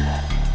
Yeah.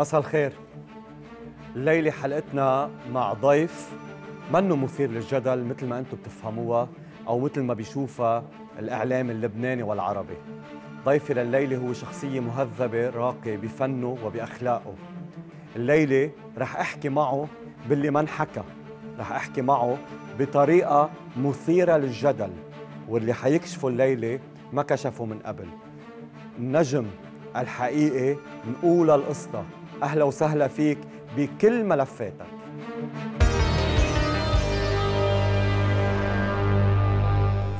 مساء الخير. الليلة حلقتنا مع ضيف منه مثير للجدل مثل ما أنتم بتفهموها أو مثل ما بيشوفها الإعلام اللبناني والعربي. ضيفي لليلة هو شخصية مهذبة راقية بفنه وبأخلاقه. الليلة رح أحكي معه باللي ما انحكى. رح أحكي معه بطريقة مثيرة للجدل واللي حيكشفه الليلة ما كشفه من قبل. النجم الحقيقي نقول القصة. أهلا وسهلا فيك بكل ملفاتك.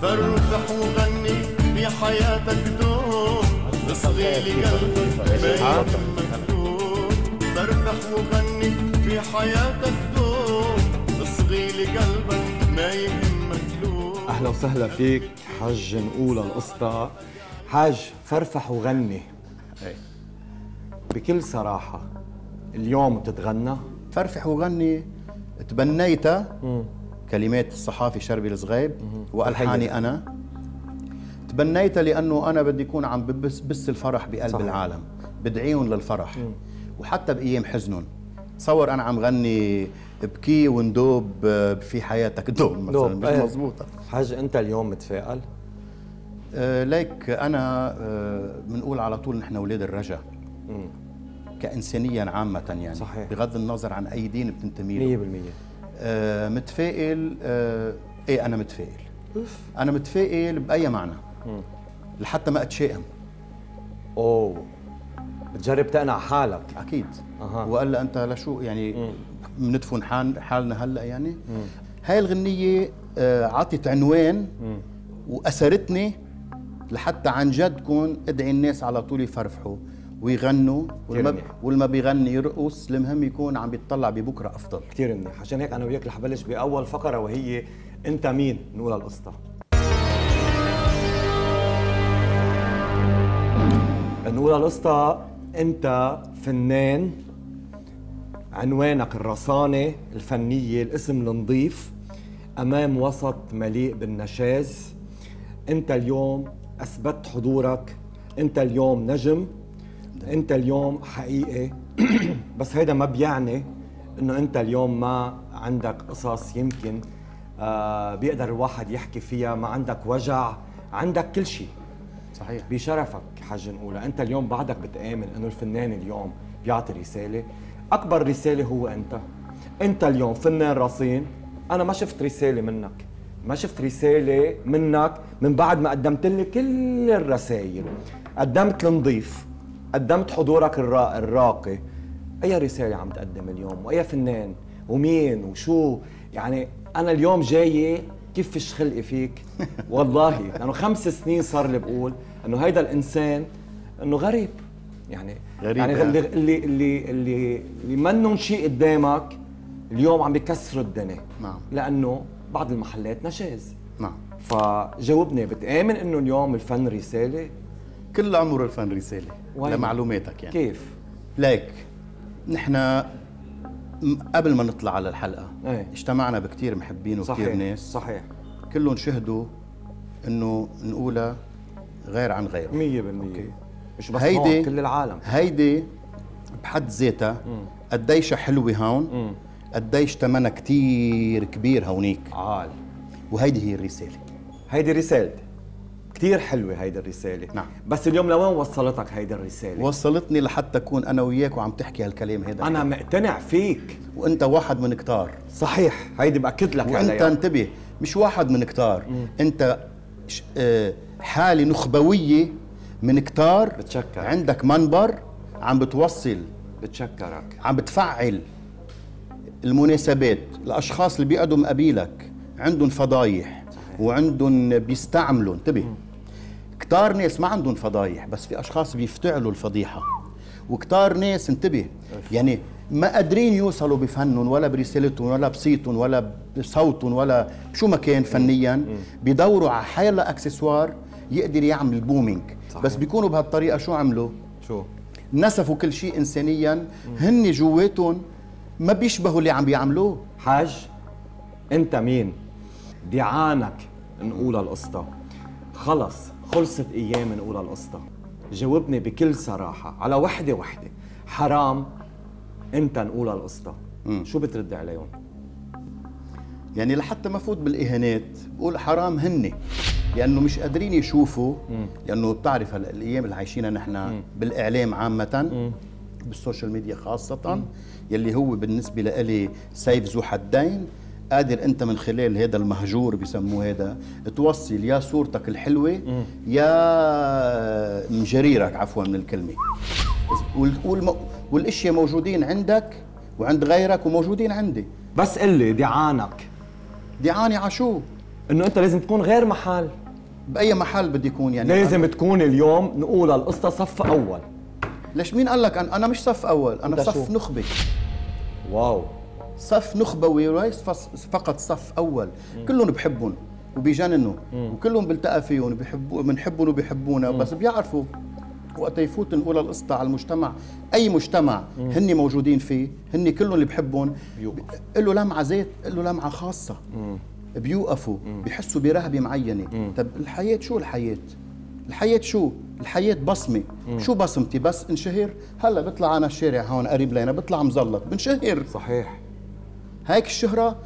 فرفح وغني في حياتك دوم اصغي لي قلبك ما يهمك دوم فرفح وغني في حياتك دوم اصغي قلبك ما يهمك دوم أهلا وسهلا فيك حج نقول القصة. حاج فرفح وغني. بكل صراحة اليوم بتتغنى فرفح وغني تبنيتها كلمات الصحافي شربي الصغيب وألحاني أنا. تبنيتها لأنه أنا بدي اكون عم ببس بس الفرح بقلب صحيح. العالم بدعيهم للفرح. وحتى بأيام حزنهم. تصور أنا عم غني ابكي وندوب في حياتك دوم مثلا دوب، مش إيه. مزبوطه حاج أنت اليوم متفائل؟ آه ليك أنا آه بنقول على طول نحن أولاد الرجا. كانسانيا عامة يعني صحيح. بغض النظر عن أي دين بتنتمي له. 100% آه متفائل آه إيه أنا متفائل. أنا متفائل بأي معنى؟ لحتى ما أتشائم. أوه. بتجرب تقنع حالك. أكيد. أها. والا أنت لشو يعني بندفن حال حالنا هلأ يعني؟ هاي الغنية آه عطت عنوان واثرتني لحتى عن جد كون ادعي الناس على طول يفرفحوا. ويغنوا والما. والما بيغني يرقص المهم يكون عم بيطلع ببكرة أفضل. كثير منيح. عشان هيك أنا وياك رح بلش بأول فقرة وهي أنت مين؟ نقول القصة. نقول القصة أنت فنان عنوانك الرصانة الفنية الاسم النظيف أمام وسط مليء بالنشاز. أنت اليوم أثبت حضورك أنت اليوم نجم. أنت اليوم حقيقي بس هيدا ما بيعني إنه أنت اليوم ما عندك قصص يمكن آه بيقدر الواحد يحكي فيها ما عندك وجع عندك كل شيء صحيح. بشرفك حاج نقولها انت اليوم بعدك بتآمن إنه الفنان اليوم بيعطي رسالة. أكبر رسالة هو أنت. أنت اليوم فنان رصين. أنا ما شفت رسالة منك. ما شفت رسالة منك من بعد ما قدمت لي كل الرسائل قدمت النظيف قدمت حضورك الرا... الراقي. أي رسالة عم تقدم اليوم؟ وأي فنان؟ ومين؟ وشو؟ يعني أنا اليوم جاي كيف فيش خلقي فيك؟ والله لأنه خمس سنين صار لي بقول إنه هيدا الإنسان إنه غريب. يعني غريب يعني يعني. اللي اللي اللي اللي, منهم شيء قدامك اليوم عم بيكسروا الدنيا. نعم. لأنه بعض المحلات نشاز. نعم. فجاوبني بتآمن إنه اليوم الفن رسالة؟ كل عمر الفن رسالة. وين؟ لمعلوماتك يعني. كيف؟ ليك نحن قبل ما نطلع على الحلقة إيه. اجتمعنا بكتير محبين صحيح ناس. صحيح. كلهم شهدوا إنه نقولها غير عن غيره. 100% مش بس هيدي هون كل العالم. هيدي بحد ذاتها قديش حلوة هون قديش ثمنها كتير كبير هونيك. عال. وهيدي هي الرسالة. هيدي رسالتي. كثير حلوة هيدي الرسالة. نعم. بس اليوم لوين وصلتك هيدي الرسالة؟ وصلتني لحتى أكون أنا وياك وعم تحكي هالكلام هذا أنا مقتنع فيك. وأنت واحد من كتار. صحيح. هيدي بأكد لك وأنت عليها انتبه مش واحد من كتار. أنت ش- آه، حالة نخبوية من كتار. بتشكر. عندك منبر عم بتوصل. بتشكرك. عم بتفعل المناسبات. الأشخاص اللي بيقعدوا مقابلك عندهم فضايح وعندهم بيستعملوا. انتبه. كتار ناس ما عندهم فضايح بس في أشخاص بيفتعلوا الفضيحة. وكتار ناس انتبه يعني ما قادرين يوصلوا بفنهم ولا برسالتهم ولا بصيتهم ولا بصوتهم ولا شو ما كان فنيا. بيدوروا على حيلا أكسسوار يقدر يعمل بومينج صحيح. بس بيكونوا بهالطريقة شو عملوا؟ شو؟ نسفوا كل شيء انسانيا. هن جواتهم ما بيشبهوا اللي عم بيعملوه. حاج أنت مين؟ دعانك نقول القصة. خلص. خلصت أيام نقول القصة. جاوبني بكل صراحة على وحدة وحدة. حرام أنت نقول القصة. شو بترد عليهم؟ يعني لحتى ما فوت بالإهانات بقول حرام هن لأنه مش قادرين يشوفوا لأنه بتعرف هلا الأيام اللي عايشينها نحن بالإعلام عامة بال social media خاصة. يلي هو بالنسبة لإلي سيف ذو حدين. قادر أنت من خلال هذا المجرور بسموه هذا توصل يا صورتك الحلوة يا مجاريرك عفوا من الكلمة. والأشياء موجودين عندك وعند غيرك وموجودين عندي. بس قل لي دعانك. دعاني عشو إنه أنت لازم تكون غير محل بأي محل بدي يكون يعني؟ لازم تكون اليوم نقول القصة صف أول. ليش مين قال لك أنا أنا مش صف أول أنا صف شو؟ نخبة. واو. صف نخبوي وليس فقط صف أول. كلهم بحبهم وبيجننوا وكلهم بلتقى فيهم وبيحبوا بنحبهم وبيحبونا. بس بيعرفوا وقت يفوت نقول القصة على المجتمع. أي مجتمع هن موجودين فيه هن كلهم اللي بحبهم. له لمعة زيت له لمعة خاصة. بيوقفوا بيحسوا برهبة معينة. طب الحياة شو الحياة؟ الحياة شو؟ الحياة بصمة، شو بصمتي؟ بس انشهر، هلا بطلع أنا الشارع هون قريب لنا بطلع مزلط، بنشهر، صحيح. هيك الشهرة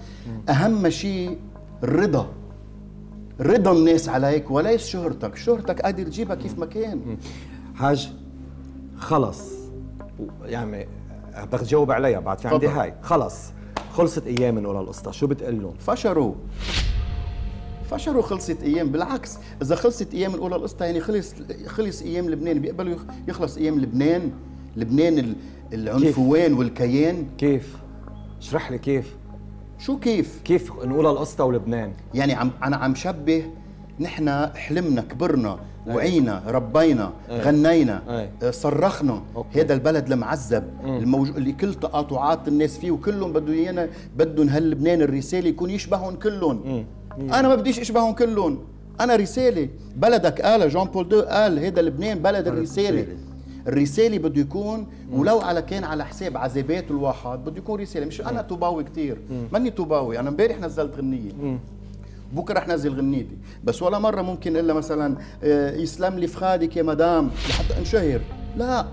أهم شيء الرضا رضا الناس عليك وليس شهرتك. شهرتك قادر تجيبها كيف ما كان. حاج خلص. يعني بدك تجاوب عليها بعد في عندي. هاي. خلص. خلصت أيام نقول القصة؟ شو بتقول لهم؟ فشروا. فشروا خلصت أيام. بالعكس إذا خلصت أيام الاولى القصة يعني خلص خلص أيام لبنان. بيقبلوا يخ- يخلص أيام لبنان. لبنان ال- العنفوان والكيان. كيف؟ اشرح لي كيف. شو كيف؟ كيف نقول القصة ولبنان؟ يعني عم أنا عم شبه نحن حلمنا كبرنا وعينا ربينا أي. غنينا أي. آه، صرخنا. أوكي. هذا البلد المعذب الموج... اللي كل تقاطعات الناس فيه وكلهم بده إيانا بدهم هاللبنان الرسالة يكون يشبههم كلهم. أنا ما بديش أشبههم كلهم. أنا رسالة. بلدك قال Jean-Paul deux قال هذا لبنان بلد الرسالة. الرسالة. الرسالة بده يكون ولو على كان على حساب عذابات الواحد بده يكون رسالة. مش أنا طوباوي كثير ماني طوباوي أنا امبارح نزلت غنية. بكرة رح نزل غنيتي. بس ولا مرة ممكن إلا مثلا آه، يسلم لي فخادك يا مدام لحتى انشهر. لا.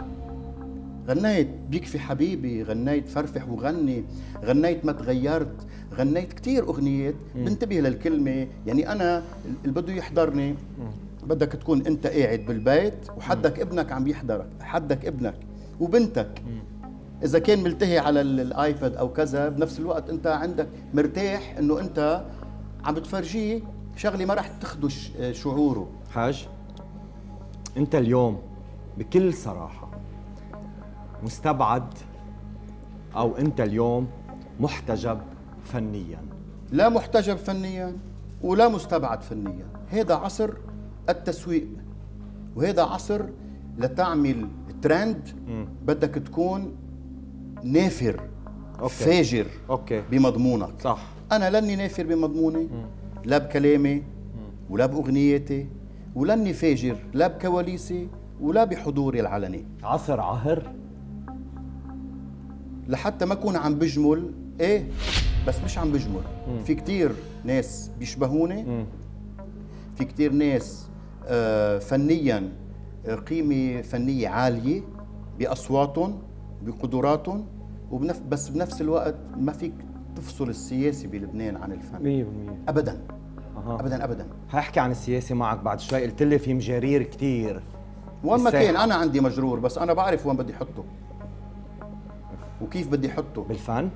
غنيت. بيكفي حبيبي. غنيت فرفح وغني. غنيت ما تغيرت. غنيت كتير أغنيات. بنتبه للكلمة. يعني أنا اللي بده يحضرني. بدك تكون انت قاعد بالبيت وحدك ابنك عم يحضرك حدك ابنك وبنتك. إذا كان ملتهي على ال- الايباد أو كذا بنفس الوقت أنت عندك مرتاح إنه أنت عم بتفرجيه شغلة ما راح تخدش آه، شعوره. حاج أنت اليوم بكل صراحة مستبعد أو أنت اليوم محتجب فنيا؟ لا محتجب فنيا ولا مستبعد فنيا. هذا عصر التسويق. وهذا عصر لتعمل ترند بدك تكون نافر okay. فاجر okay. بمضمونك. صح. أنا لاني نافر بمضموني لا بكلامي ولا بأغنيتي ولاني فاجر لا بكواليسي ولا بحضوري العلني. عصر عهر؟ لحتى ما أكون عم بجمل إيه بس مش عم بجمل. في كتير ناس بيشبهوني في كتير ناس فنيا آه، قيمة فنية عالية بأصواتهم بقدراتهم وبنف بس بنفس الوقت ما فيك تفصل السياسي بلبنان عن الفن. 100% أبدا. أها. أبدا أبدا. هحكي عن السياسة معك بعد شوي. قلت لي في مجارير كتير. وين ما. كان أنا عندي مجرور بس أنا بعرف وين بدي أحطه. وكيف بدي أحطه. بالفن؟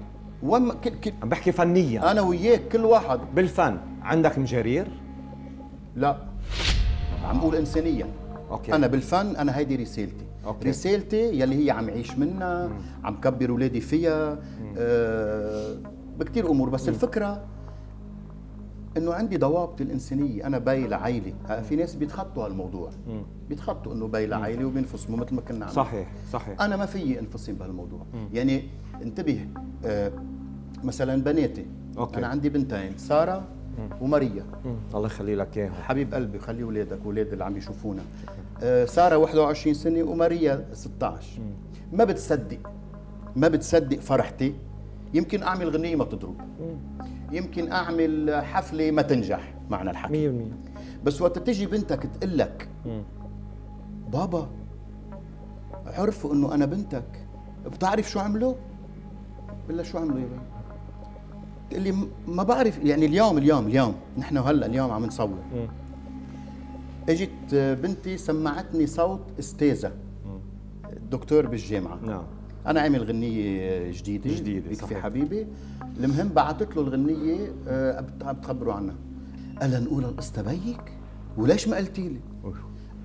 وين كل كل عم بحكي فنيا. أنا وياك كل واحد. بالفن. عندك مجارير؟ لا. عم أقول انسانيا. okay. أنا بالفن أنا هيدي رسالتي. okay. رسالتي يلي هي عم عيش منها عم كبر اولادي فيها. آه بكتير أمور. بس الفكرة إنه عندي ضوابط الإنسانية. أنا باي لعائلة. آه، في ناس بيتخطوا هالموضوع. بيتخطوا إنه باي لعائلة وبينفصموا مثل ما كنا عم صحيح صحيح. أنا ما فيي انفصم بهالموضوع. يعني انتبه آه مثلا بناتي. okay. أنا عندي بنتين سارة وماريا. الله يخلي لك إياهم. حبيب قلبي خلي اولادك أولاد اللي عم يشوفونا. آه سارة 21 سنة وماريا 16 ما بتصدق ما بتصدق فرحتي. يمكن أعمل غنية ما تضرب يمكن أعمل حفلة ما تنجح معنى الحكي. 100% بس وقت تجي بنتك تقول لك بابا عرفوا إنه أنا بنتك. بتعرف شو عملوا؟ بقول شو عملوا يا بي؟ تقول لي م- ما بعرف يعني اليوم اليوم اليوم نحن هلا اليوم عم نصور. اجت بنتي سمعتني صوت استاذة الدكتور بالجامعة. نعم. أنا عامل غنية جديدة جديدة، بيكفي صحيح. حبيبي. المهم بعثت له الغنية آه، عم بتخبروا عنها. قال لها نقول القصة بيك وليش ما قلتي لي؟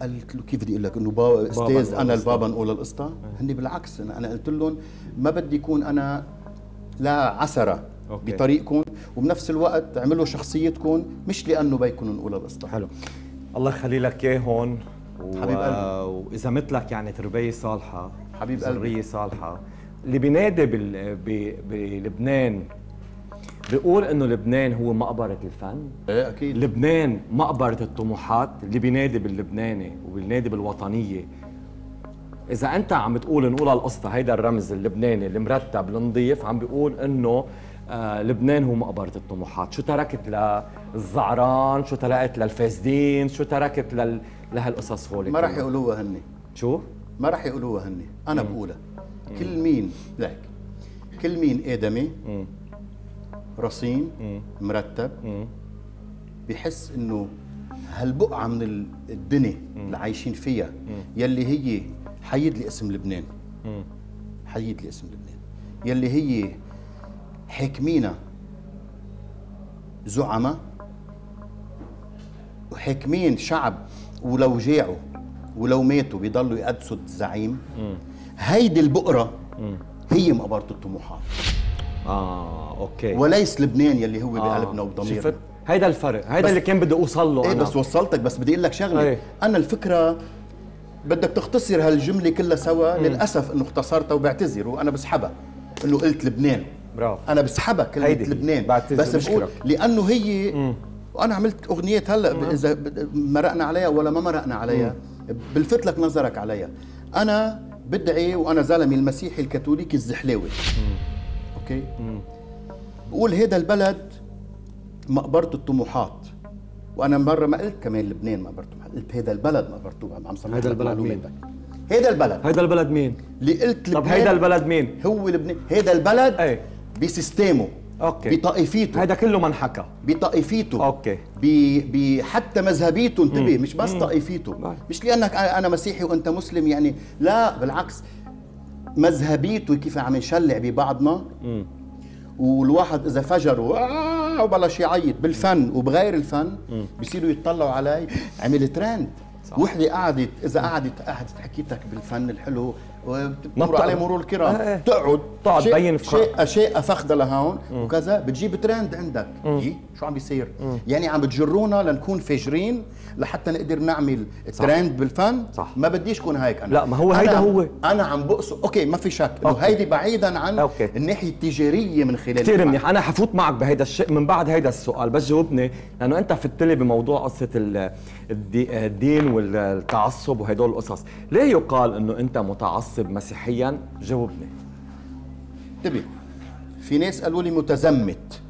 قلت له كيف بدي أقول لك؟ إنه بابا أستاذ أنا. البابا نقول القصة. هني بالعكس أنا قلت لهم ما بدي يكون أنا لا عسرة. أوكي. بطريقكم وبنفس الوقت عملوا شخصيتكم مش لأنه بيكم نقول القصة حلو. الله يخلي لك اياهم و... حبيب قلبي. وإذا مثلك يعني تربية صالحة حبيب قلبي. صالحة. اللي بينادي بال... ب... بلبنان بيقول إنه لبنان هو مقبرة الفن. إيه أكيد. لبنان مقبرة الطموحات. اللي بينادي باللبناني وبينادي بالوطنية. إذا أنت عم تقول نقول القصة هيدا الرمز اللبناني المرتب النظيف عم بيقول إنه آه لبنان هو مقبره الطموحات. شو تركت للزعران؟ شو تركت للفاسدين؟ شو تركت لل... لهالقصص هول ما راح؟ يقولوها هني. شو؟ ما راح يقولوها هني. أنا بقولها. كل مين لك. كل مين آدمي مم. رصين مم. مرتب مم. بحس إنه هالبقعة من ال- الدنيا اللي عايشين فيها يلي هي حيد لي اسم لبنان. مم. حيد لي اسم لبنان. يلي هي حاكمينا زعماء وحاكمين شعب ولو جاعوا ولو ماتوا بيضلوا يقدسوا الزعيم. هيدي البقرة هي مقبرة الطموحات. آه أوكي. وليس لبنان يلي هو آه. بقلبنا وبضميرنا. شفت؟ هيدا الفرق هيدا اللي كان بدي اوصل له إيه أنا. بس وصلتك بس بدي أقول لك شغلة. إيه. أنا الفكرة بدك تختصر هالجملة كلها سوا. للأسف إنه اختصرتها وبعتذر وأنا بسحبها إنه قلت لبنان. برافو. أنا بسحبها كلمه. لبنان. بعتذر، بس بقول. لأنه هي وأنا عملت اغنيات هلا إذا مرقنا عليها ولا ما مرقنا عليها. بلفت لك نظرك عليها. أنا بدعي وأنا زلمي المسيحي الكاثوليكي الزحلاوي. أوكي؟ بقول هيدا البلد مقبرة الطموحات. وأنا مرة ما قلت كمان لبنان مقبرة الطموحات قلت هيدا البلد مقبرة الطموحات عم هيدا لك البلد مين؟ هيدا البلد. هيدا البلد مين؟ اللي قلت طب لبنان هيدا البلد مين؟ هو لبنان. هيدا البلد إيه. ب system ه okay. بطائفيته. هيدا كله منحكى. بطائفيته. okay. ب... ب... حتى مذهبيته. انتبه مش بس طائفيته. مش لأنك أنا مسيحي وأنت مسلم يعني. لا بالعكس. مذهبيته كيف عم نشلع ببعضنا. والواحد إذا فجر و- وبلش يعيط بالفن وبغير الفن بصيروا يتطلعوا علي. عمل ترند وحدة قعدت إذا قعدت قعدت حكيتك بالفن الحلو. وبتمر. عليه مرور الكرام. آه،. تقعد تقعد شيء- تبين في شيء اشياء فخده لهون وكذا. بتجيب ترند عندك. إيه؟ شو عم بيصير؟ يعني عم بتجرونا لنكون فاجرين لحتى نقدر نعمل ترند بالفن. صح. ما بديش كون هيك أنا. لا، ما هو هيدا هو. أنا عم بقصد okay ما في شك إنه. هيدي بعيدا عن okay. الناحية التجارية من خلال كثير. منيح. أنا حفوت معك بهيدا الشيء من بعد هيدا السؤال. بس جاوبني لأنه أنت فت لي بموضوع قصة ال- الدي- الدين والتعصب وهدول القصص. ليه يقال إنه أنت متعصب؟ مسيحيا جاوبني. انتبه في ناس قالوا لي متزمت.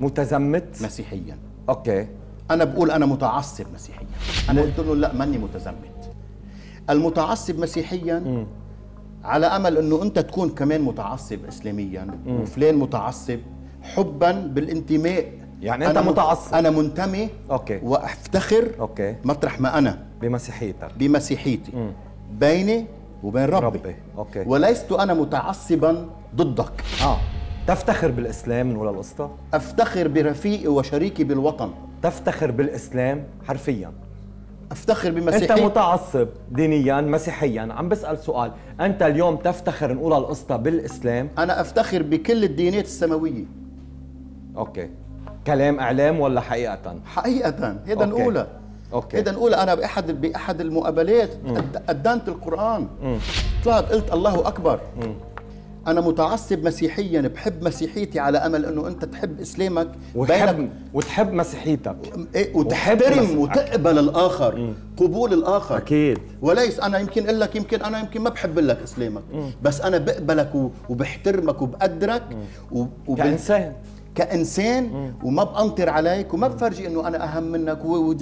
متزمت؟ مسيحيا. okay. أنا بقول أنا متعصب مسيحيا. أنا قلت له لا ماني متزمت. المتعصب مسيحيا على أمل إنه أنت تكون كمان متعصب اسلاميا. وفلان متعصب. حبا بالانتماء. يعني أنت أنا م- متعصب. أنا منتمي. okay. وأفتخر okay. مطرح ما أنا. بمسيحيتك. بمسيحيتي. بيني وبين ربي, ربي. okay. ولست أنا متعصبا ضدك. آه. تفتخر بالإسلام نقولا الأسطا؟ أفتخر برفيقي وشريكي بالوطن. تفتخر بالإسلام حرفيا. أفتخر أنت بمسيحي متعصب دينيا مسيحيا. عم بسأل سؤال. أنت اليوم تفتخر نقولا الأسطا بالإسلام؟ أنا أفتخر بكل الديانات السماوية. okay. كلام إعلام ولا حقيقة؟ حقيقة. هيدا. نقولها okay. هيدا نقولها أنا بأحد بأحد المقابلات قدمت القرآن. طلعت قلت الله أكبر. أنا متعصب مسيحيا بحب مسيحيتي على أمل إنه أنت تحب إسلامك. وتحب وتحب مسيحيتك. إيه وتحترم وتقبل الآخر. قبول الآخر. أكيد. وليس أنا يمكن أقول لك يمكن أنا يمكن ما بحب لك إسلامك. بس أنا بقبلك وبحترمك وبقدرك وب- كإنسان. كإنسان وما بأنطر عليك وما بفرجي إنه أنا أهم منك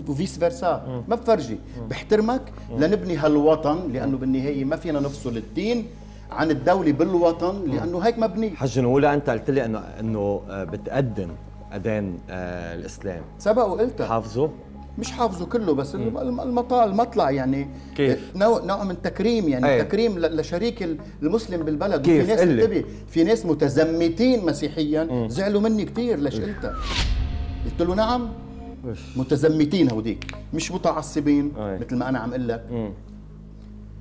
وفيس فيرسا ما بفرجي. بحترمك لنبني هالوطن لأنه بالنهاية ما فينا نفصل الدين عن الدولة بالوطن لأنه هيك مبني حج نقولها أنت قلت لي انه إنه آه، بتقدم أذان آه، الإسلام. سبق وقلتها. حافظه؟ مش حافظه كله بس المطلع يعني. كيف؟ نوع نوع من تكريم يعني أي. تكريم لشريك ال- المسلم بالبلد. كيف؟ وفي ناس. انتبه في ناس متزمتين مسيحيا زعلوا مني كثير ليش قلتها قلت له نعم. متزمتين هوديك مش متعصبين. أي. مثل ما أنا عم أقول لك.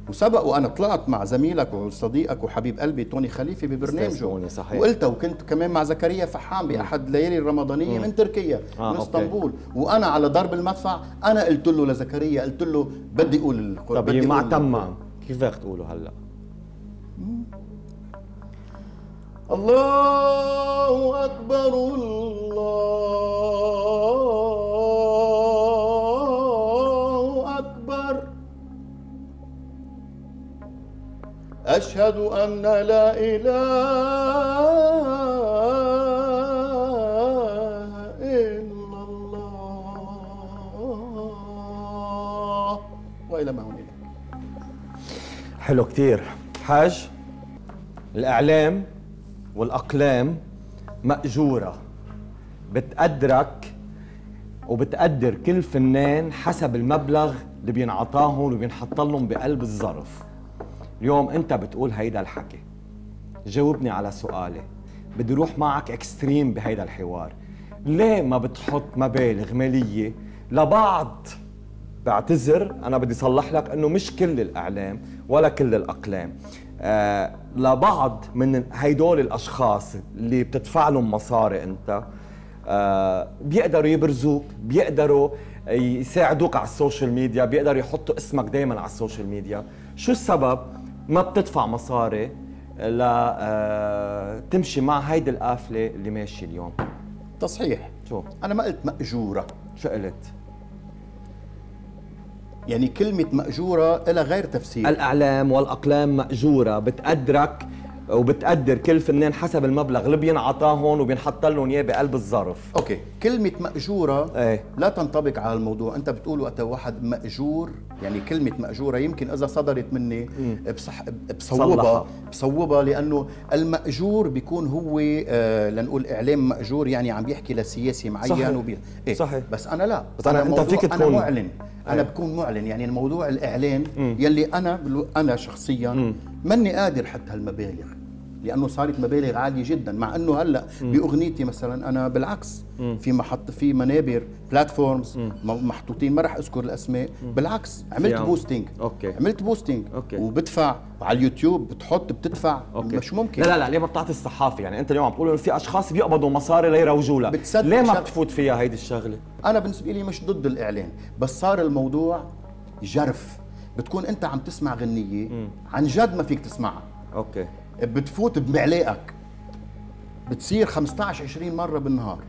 وسبق وأنا طلعت مع زميلك وصديقك وحبيب قلبي توني خليفه ببرنامجه. صحيح. وقلتها وكنت كمان مع زكريا فحام بأحد الليالي الرمضانية من تركيا آه، من. إسطنبول. وأنا على ضرب المدفع أنا قلت له لزكريا قلت له بدي أقول القرآن طب مع تمام كيف بدك تقولوا هلا؟ الله أكبر الله. أشهد أن لا إله إلا الله. وإلى ما هنالك حلو كتير. حاج الإعلام والأقلام مأجورة. بتقدرك وبتقدر كل فنان حسب المبلغ اللي بينعطاهم وبينحط لهم بقلب الظرف. اليوم انت بتقول هيدا الحكي. جاوبني على سؤالي. بدي أروح معك اكستريم بهيدا الحوار. ليه ما بتحط مبالغ مالية لبعض؟ بعتذر أنا بدي صلح لك إنه مش كل الإعلام ولا كل الأقلام. آه لبعض من هيدول الأشخاص اللي بتدفع لهم مصاري أنت آه بيقدروا يبرزوك بيقدروا يساعدوك على السوشيال ميديا بيقدروا يحطوا اسمك دائما على السوشيال ميديا. شو السبب؟ ما بتدفع مصاري لا آه مع هيدي القافلة اللي ماشيه اليوم. تصحيح شو؟ أنا ما قلت مأجورة. شو قلت؟ يعني كلمة مأجورة لها غير تفسير. الإعلام والأقلام مأجورة بتقدرك وبتقدر كل فنان حسب المبلغ اللي بينعطاهم وبينحط لهم إياه بقلب الظرف. أوكي. كلمة مأجورة إيه. لا تنطبق على الموضوع، أنت بتقول وقت واحد مأجور يعني كلمة مأجورة يمكن إذا صدرت مني بصح بصوبها. بصوبها لأنه المأجور بيكون هو آه لنقول إعلام مأجور يعني عم يحكي لسياسي معين صحيح. وبي... إيه. صحيح. بس أنا لا. بس أنا- أنت موضوع- فيك أنا تكون- معلن. أنا إيه. بكون معلن. يعني الموضوع الإعلان يلي أنا بالو... أنا شخصيا ماني قادر حتى هالمبالغ. لأنه صارت مبالغ عالية جدا مع إنه هلأ بأغنيتي مثلا أنا بالعكس في محط في منابر platforms محطوطين ما راح أذكر الأسماء بالعكس عملت فيها. boosting okay. عملت boosting okay. وبدفع على اليوتيوب بتحط بتدفع. okay. مش ممكن. لا لا لا ليه ما بتعطي الصحافة؟ يعني أنت اليوم عم تقول إنه في أشخاص بيقبضوا مصاري ليروجوا لك. ليه ما بتفوت فيها هيدي الشغلة؟ أنا بالنسبة لي مش ضد الإعلان بس صار الموضوع جرف. بتكون أنت عم تسمع غنية عن جد ما فيك تسمعها. أوكي. بتفوت بمعلقك بتصير 15 20 مرة بالنهار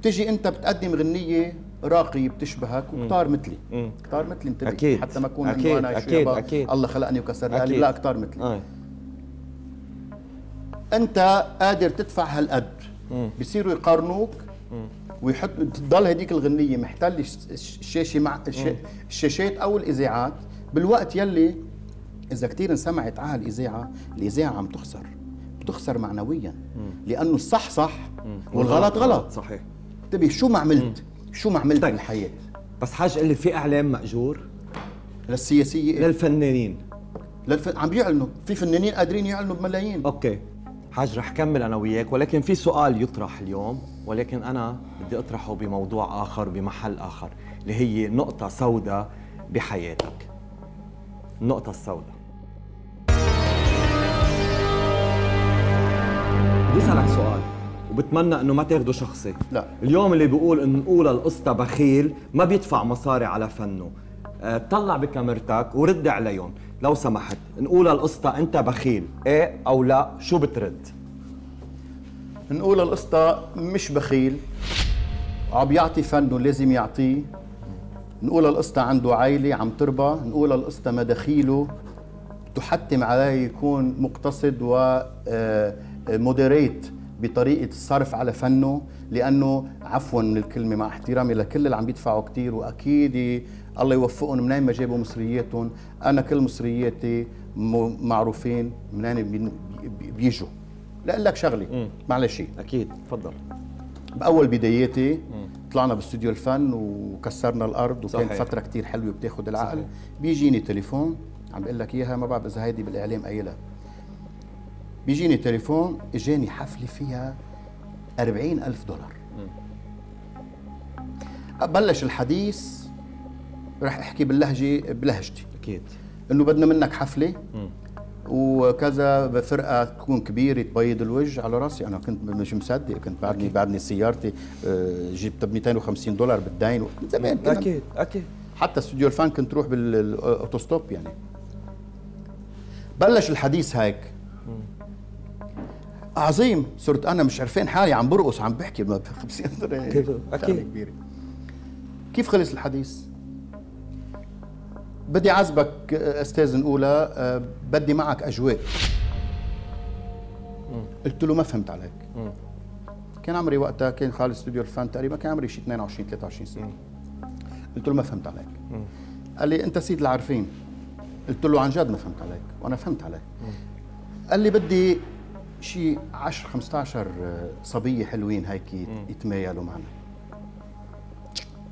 بتجي انت بتقدم غنية راقي بتشبهك وكتار مثلي كتار مثلي انتبه أكيد. حتى ما اكون أكيد. أنا أكيد. أكيد. الله خلقني وكسر لي. لا كتار مثلي آه. انت قادر تدفع هالقد بصيروا يقارنوك ويحط تضل هديك الغنية محتل الش- الش- الشاشة مع الش- الشاشات أو الإذاعات بالوقت يلي إذا كثير انسمعت على الإذاعة الإذاعة عم تخسر. بتخسر معنويا. لأنه الصح صح والغلط غلط. صحيح. انتبه شو ما عملت؟ شو ما عملت طيب. بالحياة؟ بس حاج قال لي في إعلام مأجور. للسياسية. للفنانين. للف... عم بيعلنوا. في فنانين قادرين يعلنوا بملايين. أوكي. حاج رح كمل أنا وياك. ولكن في سؤال يطرح اليوم. ولكن أنا بدي أطرحه بموضوع آخر بمحل آخر اللي هي نقطة سوداء بحياتك. النقطة السوداء بدي اسألك سؤال وبتمنى إنه ما تاخده شخصي. لا. اليوم اللي بيقول إنه نقول القسطى بخيل ما بيدفع مصاري على فنه. آه، طلع بكاميرتك ورد عليهم. لو سمحت نقول القسطى أنت بخيل إيه أو لا؟ شو بترد؟ نقول القسطى مش بخيل. عم يعطي فنه لازم يعطيه. نقول القسطى عنده عائلة عم تربى. نقول القسطى مداخيله تحتم عليه يكون مقتصد ومودريت بطريقة الصرف على فنه لأنه عفوا من الكلمة مع احترامي لكل اللي عم بيدفعوا كتير وأكيد الله يوفقهم منين ما جابوا مصرياتهم. أنا كل مصرياتي معروفين منين بي- بي- بيجوا. لا لك شغلة معلش. أكيد تفضل. بأول بداياتي طلعنا باستوديو الفن وكسرنا الأرض وكانت صحيح. فترة كتير حلوة بتاخذ العقل. صحيح. بيجيني تليفون عم بقول لك إياها ما بعرف إذا هيدي بالإعلام قايلها. بيجيني تليفون إجاني حفلة فيها أربعين ألف دولار. بلش الحديث رح أحكي باللهجة بلهجتي. أكيد. إنه بدنا منك حفلة وكذا بفرقة تكون كبيرة تبيض الوجه على راسي. أنا كنت مش مصدق كنت بعدني بعدني سيارتي آه، جبتها ب 250 دولار بالدين من زمان كنا أكيد أكيد. حتى استوديو الفن كنت روح بال auto-stop يعني. بلش الحديث هيك. عظيم. صرت أنا مش عرفان حالي عم برقص عم بحكي ب 50 دولار أكيد. كبيره كيف خلص الحديث؟ بدي عزبك أستاذ الاولى آه، بدي معك أجواء. قلت له ما فهمت عليك. كان عمري وقتها كان خالد استوديو الفن تقريبا كان عمري شي 22 23 سنة. قلت له ما فهمت عليك. قال لي أنت سيد العارفين. قلت له عن جد ما فهمت عليك. وأنا فهمت عليك. قال لي بدي شي 10 15 صبية حلوين هيك يت- يتمايلوا معنا.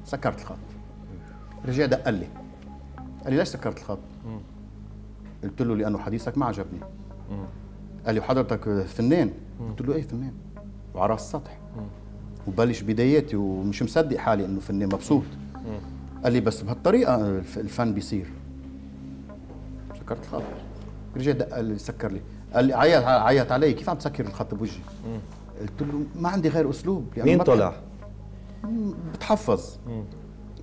سكرت الخط. رجع دق لي. قال لي ليش سكرت الخط؟ قلت له لأنه حديثك ما عجبني. قال لي وحضرتك فنان؟ قلت له إيه فنان؟ وعلى السطح. وبلش بداياتي ومش مصدق حالي إنه فنان مبسوط. قال لي بس بهالطريقة الف- الفن بيصير. سكرت الخط. رجع دق لي سكر لي. قال لي عيط عيط علي كيف عم تسكر الخط بوجهي؟ قلت له ما عندي غير أسلوب لأنه مين طلع؟ بتحفظ.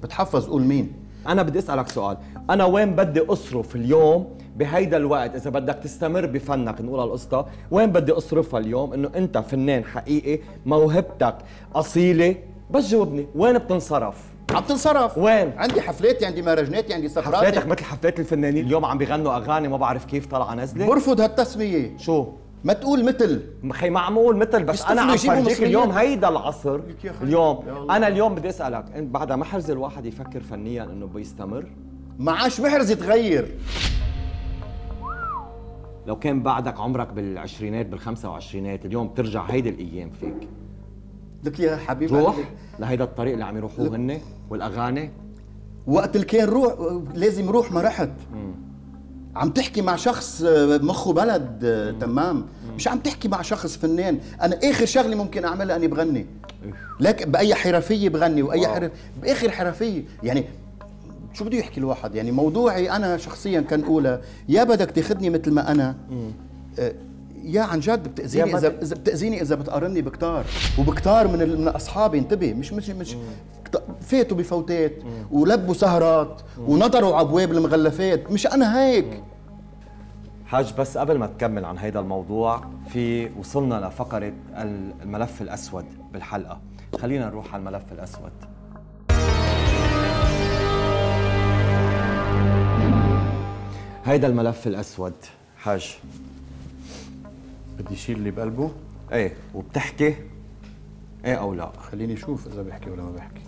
بتحفظ. قول مين؟ أنا بدي أسألك سؤال. أنا وين بدي أصرف اليوم بهيدا الوقت؟ إذا بدك تستمر بفنك نقول القصة وين بدي أصرفها اليوم إنه أنت فنان حقيقي موهبتك أصيلة؟ بس جاوبني. وين بتنصرف؟ عم تنصرف وين؟ عندي حفلاتي عندي مهرجاناتي عندي سفراتي. حفلاتك مثل حفلات الفنانين. اليوم عم بيغنوا أغاني ما بعرف كيف طالعه نازلة. برفض هالتسمية. شو؟ ما تقول مثل. خي معمول مثل بس أنا عم فرجيك. اليوم هيدا العصر. اليوم. أنا اليوم بدي أسألك انت بعدها ما حرز الواحد يفكر فنيا إنه بيستمر؟ معاش محرز يتغير. لو كان بعدك عمرك بالعشرينات بالخمسة وعشرينات اليوم بترجع هيدي الأيام فيك. لك يا حبيبي. تروح لهيدا الطريق اللي عم يروحوه هن والأغاني. وقت اللي كان روح لازم روح ما رحت. عم تحكي مع شخص آه، مخه بلد آه، تمام؟ مش عم تحكي مع شخص فنان. أنا آخر شغلة ممكن أعملها أني بغني. لك بأي حرفية بغني وأي. حرف بآخر حرفية. يعني شو بده يحكي الواحد؟ يعني موضوعي أنا شخصيا كان أولى يا بدك تاخذني مثل ما أنا. آه، يا عن جد بتأذيني اذا إذا بتأذيني إذا بتقارني بكتار. وبكتار من من أصحابي انتبه مش مش مش فاتوا بفوتات ولبوا سهرات ونطروا على أبواب المغلفات. مش أنا هيك. حاج بس قبل ما تكمل عن هيدا الموضوع في وصلنا لفقرة الملف الأسود بالحلقة. خلينا نروح على الملف الأسود. هيدا الملف الأسود حاج. بدي شيل اللي بقلبه؟ إيه وبتحكي؟ إيه أو لا؟ خليني أشوف إذا بحكي ولا ما بحكي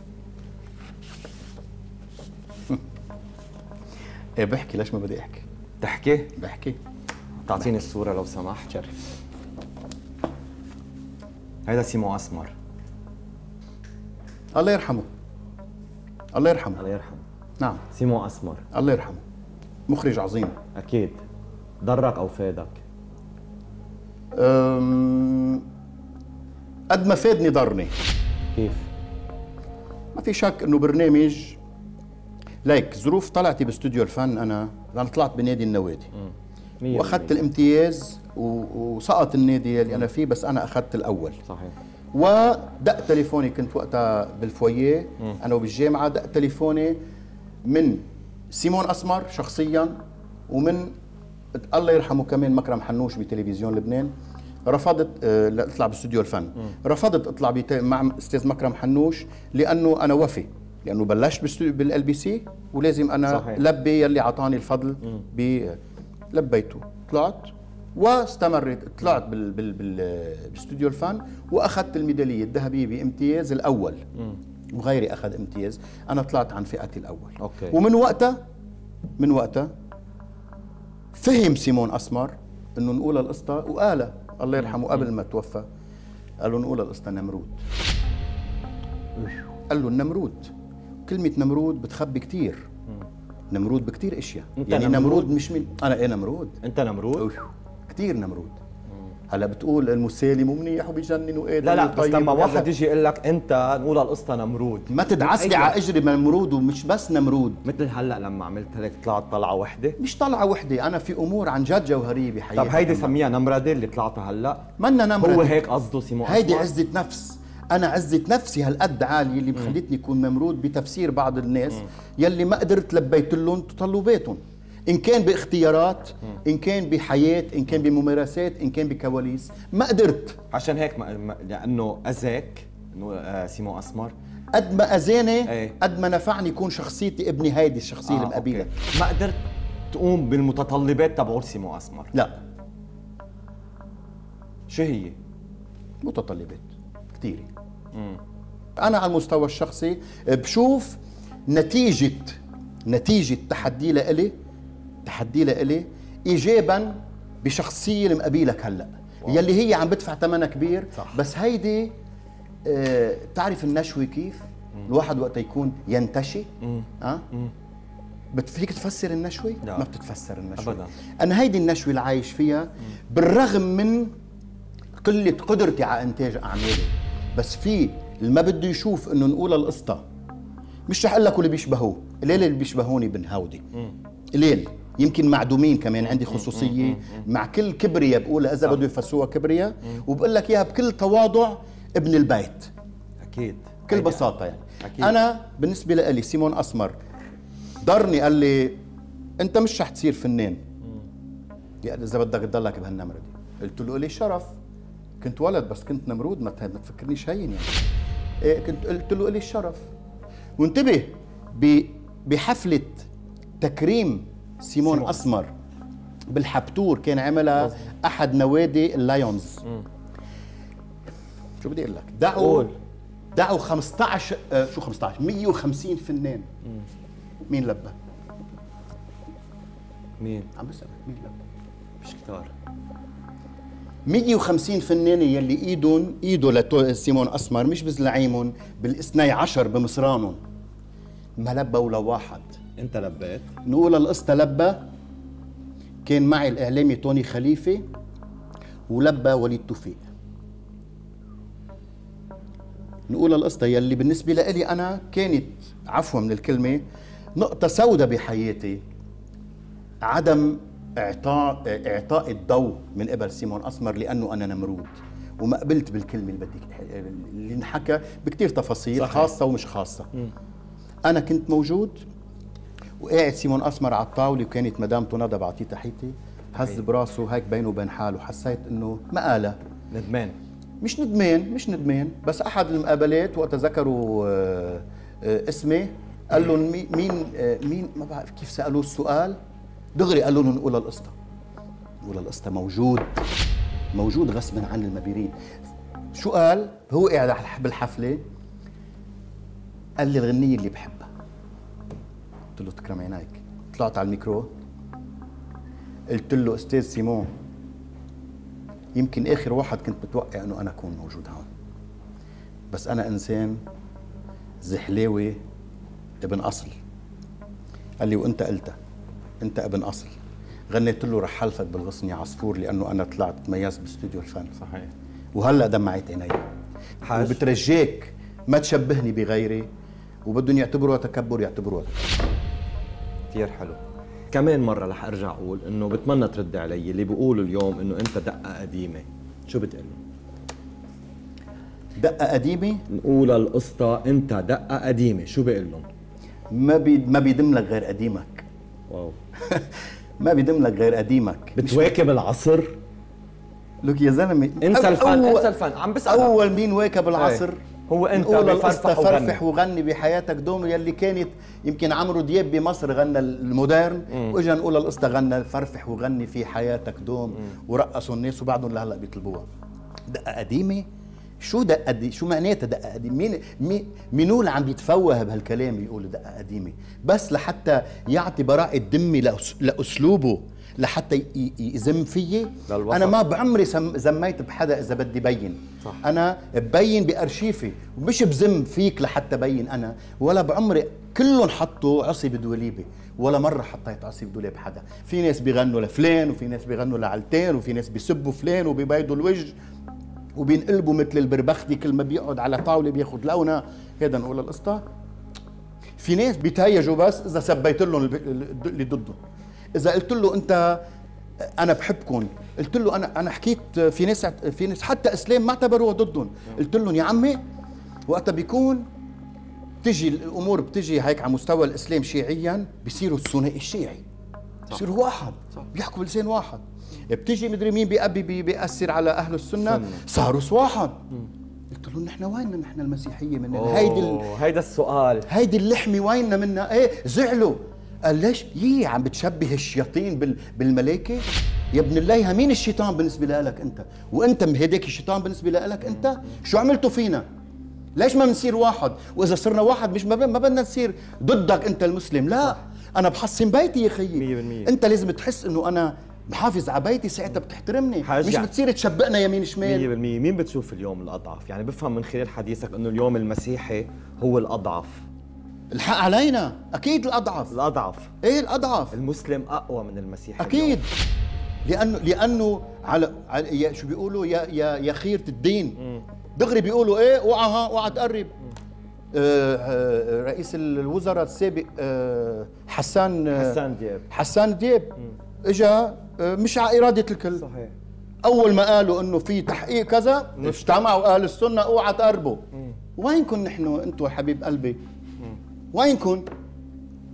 إيه بحكي ليش ما بدي احكي؟ تحكي؟ بحكي. تعطيني الصورة لو سمحت شرف. هيدا سيمو أسمر. الله يرحمه. الله يرحمه. الله يرحمه. نعم. سيمو أسمر. الله يرحمه. مخرج عظيم. أكيد. ضرك أو فادك. قد ما فادني ضرني. كيف؟ ما في شك إنه برنامج ليك ظروف طلعتي باستوديو الفن أنا أنا طلعت بنادي النوادي. وأخذت. الامتياز وسقط النادي اللي أنا فيه بس أنا أخذت الأول. صحيح. ودق تليفوني كنت وقتها بالفوية. أنا وبالجامعة دق تليفوني من سيمون أسمر شخصيا ومن الله يرحمه كمان مكرم حنوش بتلفزيون لبنان رفضت آه، اطلع باستوديو الفن. رفضت اطلع مع أستاذ مكرم حنوش لأنه أنا وفي لأنه بلشت بال LBC ولازم أنا صحيح. لبي يلي اعطاني الفضل ب لبيته. طلعت واستمرت طلعت بال بال بال باستوديو الفن وأخذت الميدالية الذهبية بامتياز الأول. وغيري أخذ امتياز. أنا طلعت عن فئتي الأول. okay. ومن وقتها من وقتها فهم سيمون أسمر إنه نقولا الأسطا وقالها. الله يرحمه قبل ما توفى. قال له نقولا الأسطا نمرود. قال له النمرود كلمة نمرود بتخبي كتير. نمرود بكتير أشياء. أنت يعني نمرود؟ نمرود مش من أنا إيه نمرود؟ أنت نمرود. كتير نمرود. هلا بتقول المسالم ومنيح وبيجنن وايه لا لا بس طيب لما وكذا. واحد يجي يقول لك أنت نقول القصة نمرود ما تدعس لي أيوة. على إجري نمرود ومش بس نمرود مثل هلأ لما عملت هيك طلعت طلعة وحدة مش طلعة وحدة أنا في أمور عن جد جوهرية بحياتي طب هيدي. سميها نمرده اللي طلعتها هلأ منا نمرة هو. هيك قصده سيمون هيدي؟ عزة نفس أنا عزة نفسي هالقد عالية اللي بخلتني أكون نمرود بتفسير بعض الناس يلي ما قدرت لبيت لهم تطلباتهم إن كان باختيارات إن كان بحياة إن كان بممارسات إن كان بكواليس. ما قدرت. عشان هيك ما لأنه أذاك إنه آه، سيمون أسمر. قد ما أذاني إيه. قد ما نفعني يكون شخصيتي ابني هيدي الشخصية آه، المقابلة okay. ما قدرت تقوم بالمتطلبات تبعول سيمون أسمر. لا. شو هي؟ متطلبات. كثيرة أنا على المستوى الشخصي بشوف نتيجة نتيجة تحدي لإلي تحدي لإلي إيجابا بشخصية المقابلك هلأ يلي هي عم بدفع ثمنها كبير صح. بس هيدي آه تعرف النشوة كيف؟ الواحد وقت يكون ينتشي ها؟ بتفيك تفسر النشوة؟ لا. ما بتتفسر النشوة أبداً. أنا هيدي النشوة اللي عايش فيها بالرغم من قلة قدرتي على إنتاج أعمالي بس في اللي ما بده يشوف إنه نقول القصة مش رح أقول لك اللي بيشبهوه قليل اللي بيشبهوني بن هودي قليل يمكن معدومين كمان عندي خصوصية مع كل كبرياء بقولها إذا بده يفسروها كبرياء وبقول لك إياها بكل تواضع ابن البيت. أكيد. بكل بساطة يعني. أكيد. أنا بالنسبة لي سيمون أسمر ضرني قال لي أنت مش رح تصير فنان. يعني إذا بدك تضلك بهالنمرة دي. قلت له لي شرف. كنت ولد بس كنت نمرود ما تفكرنيش هين يعني. إيه كنت قلت له لي الشرف وانتبه ب- بحفلة تكريم سيمون, سيمون. أسمر. بالحبتور كان عملها أحد نوادي ال Lions شو بدي أقول لك؟ دعوا قول. دعوا 15 آه شو 15 150 فنان. مين لبى؟ مين؟ عم بسألك مين لبى؟ مش كتار. 150 فنانة يلي ايدهم ايده لتو سيمون أسمر مش بزلعيمهم بالإثني عشر بمصرانهم ما لبى ولا واحد. انت لبيت. نقول القصة لبى. كان معي الإعلامي توني خليفة. ولبى وليد توفيق. نقول القصة يلي بالنسبة لإلي أنا كانت عفوا من الكلمة نقطة سوداء بحياتي. عدم إعطاء إعطاء الضوء من قبل سيمون أسمر لأنه أنا نمرود. وما قبلت بالكلمة اللي بدك اللي انحكى بكتير تفاصيل صحيح. خاصة ومش خاصة. أنا كنت موجود. وقاعد سيمون أسمر على الطاولة وكانت مدامته ندى بعطيه تحيتي هز براسه هيك بينه وبين حاله حسيت إنه ما قالها. ندمان. مش ندمان مش ندمان بس أحد المقابلات وقت ذكروا آه، آه، اسمي قال لهم مي- مين آه، مين ما بعرف كيف سألوه السؤال دغري قالوا لهم نقولا الأسطا. نقولا الأسطا موجود موجود غصبا عن المبيرين. شو قال؟ هو قاعد بالحفلة قال لي الغنية اللي بحبها. قلت له تكرم عينيك. طلعت على الميكرو. قلت له أستاذ سيمون يمكن آخر واحد كنت متوقع إنه أنا أكون موجود هون. بس أنا إنسان زحلاوي ابن أصل. قال لي وأنت قلتها أنت ابن أصل. غنيت له رح حلفك بالغصن يا عصفور لأنه أنا طلعت تميزت باستوديو الفن. صحيح. وهلأ دمعت عيني. حاج. وبترجاك ما تشبهني بغيري وبدهم يعتبروها تكبر يعتبروها تكبر. كثير حلو. كمان مرة رح أرجع أقول إنه بتمنى ترد علي اللي بيقولوا اليوم إنه أنت دقة قديمة. شو بتقول؟ لهم؟ دقة قديمة؟ نقولا الأسطا أنت دقة قديمة. شو بقول لهم؟ ما بي ما بيدم لك غير قديمك. wow. ما بيدم لك غير قديمك. بتواكب العصر؟ لك يا زلمة انسى الفن انسى الفن. عم بسألك. أول مين واكب العصر؟ هو أنت بفرفح وغني. فرفح وغني. بحياتك دوم يلي كانت يمكن عمرو دياب بمصر غنى ال modern. وإجا نقولا الأسطا غنى فرفح وغني في حياتك دوم ورقصوا الناس وبعدهم لهلا بيطلبوها. دقة قديمة؟ شو دقة قديمة شو معناتها دقة قديمة؟ مين مين مين اللي عم بيتفوه بهالكلام يقول دقة قديمة؟ بس لحتى يعطي براءة دمي لأس- لأسلوبه. لحتى ي- ي- يذم فيي. أنا ما بعمري سم زميت بحدا إذا بدي بين. صح. أنا ببين بأرشيفي. ومش بزم فيك لحتى بين أنا ولا بعمري كلهم حطوا عصي بدوليبي. ولا مرة حطيت عصي بدولاب حدا في ناس بيغنوا لفلان وفي ناس بيغنوا لعلتين وفي ناس بيسبوا فلان وبيبيضوا الوجه وبينقلبوا مثل البربختي كل ما بيقعد على طاولة بياخذ لونها هذا نقول القصة. في ناس بيتهيجوا بس إذا سبيت لهم اللي ضدهم إذا قلت له أنت أنا بحبكم قلت له أنا أنا حكيت في ناس في ناس حتى إسلام ما اعتبروها ضدهم قلت لهم يا عمي وقتها بيكون بتجي الأمور بتجي هيك على مستوى الإسلام شيعيا بصيروا الثنائي الشيعي. بصيروا واحد. بيحكوا بلسان واحد. بتجي مدري مين بيأبي بي- بيأثر على أهل السنة. صاروا واحد. قلت له نحن ويننا؟ نحن المسيحية من هيدي ال- هيدا السؤال. هيدي اللحمة ويننا منها؟ إيه زعلوا. قال ليش؟ يي عم بتشبه الشياطين بال... بالملائكة. يا ابن الله مين الشيطان بالنسبة لك أنت؟ وأنت هيديك الشيطان بالنسبة لك أنت؟ شو عملتوا فينا؟ ليش ما بنصير واحد؟ وإذا صرنا واحد مش ما, ب... ما بدنا نصير ضدك أنت المسلم. لا أنا بحصن بيتي يا خيي مية بالمية. أنت لازم تحس إنه أنا محافظ على بيتي ساعتها بتحترمني. حاجة. مش بتصير تشبقنا يمين شمال. بالمية. مين بتشوف اليوم الأضعف؟ يعني بفهم من خلال حديثك إنه اليوم المسيحي هو الأضعف. الحق علينا. أكيد الأضعف. الأضعف. إيه الأضعف؟ المسلم أقوى من المسيحي أكيد. لأنه لأنه على, على شو بيقولوا؟ يا يا يا خيرة الدين. دغري بيقولوا إيه؟ اوعى ها اوعى تقرب آه، آه، رئيس الوزراء السابق آه، حسان آه، حسان دياب. حسان دياب. إجا آه، مش على إرادة الكل. صحيح. أول ما قالوا إنه في تحقيق كذا اجتمعوا أهل السنة أوعى تقربوا. وينكم نحن أنتم حبيب قلبي؟ وينكم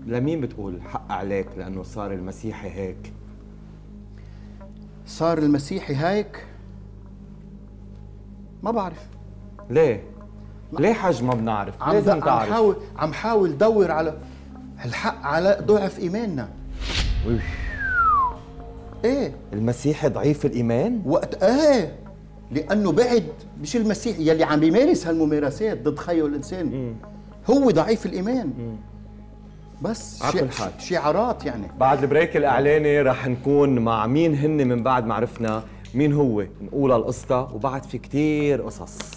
لمين بتقول حق عليك لأنه صار المسيحي هيك؟ صار المسيحي هيك ما بعرف ليه؟ ليه حج ما بنعرف؟ عم لازم عم تعرف حاول عم حاول دور على الحق على ضعف إيماننا. إيه المسيحي ضعيف الإيمان؟ وقت إيه لأنه بعد مش المسيح يلي عم بيمارس هالممارسات ضد خيو الإنسان هو ضعيف الإيمان. بس على كل حال. شعارات يعني. بعد البريك الإعلاني رح نكون مع مين هن من بعد ما عرفنا مين هو. نقول القصة وبعد في كتير قصص.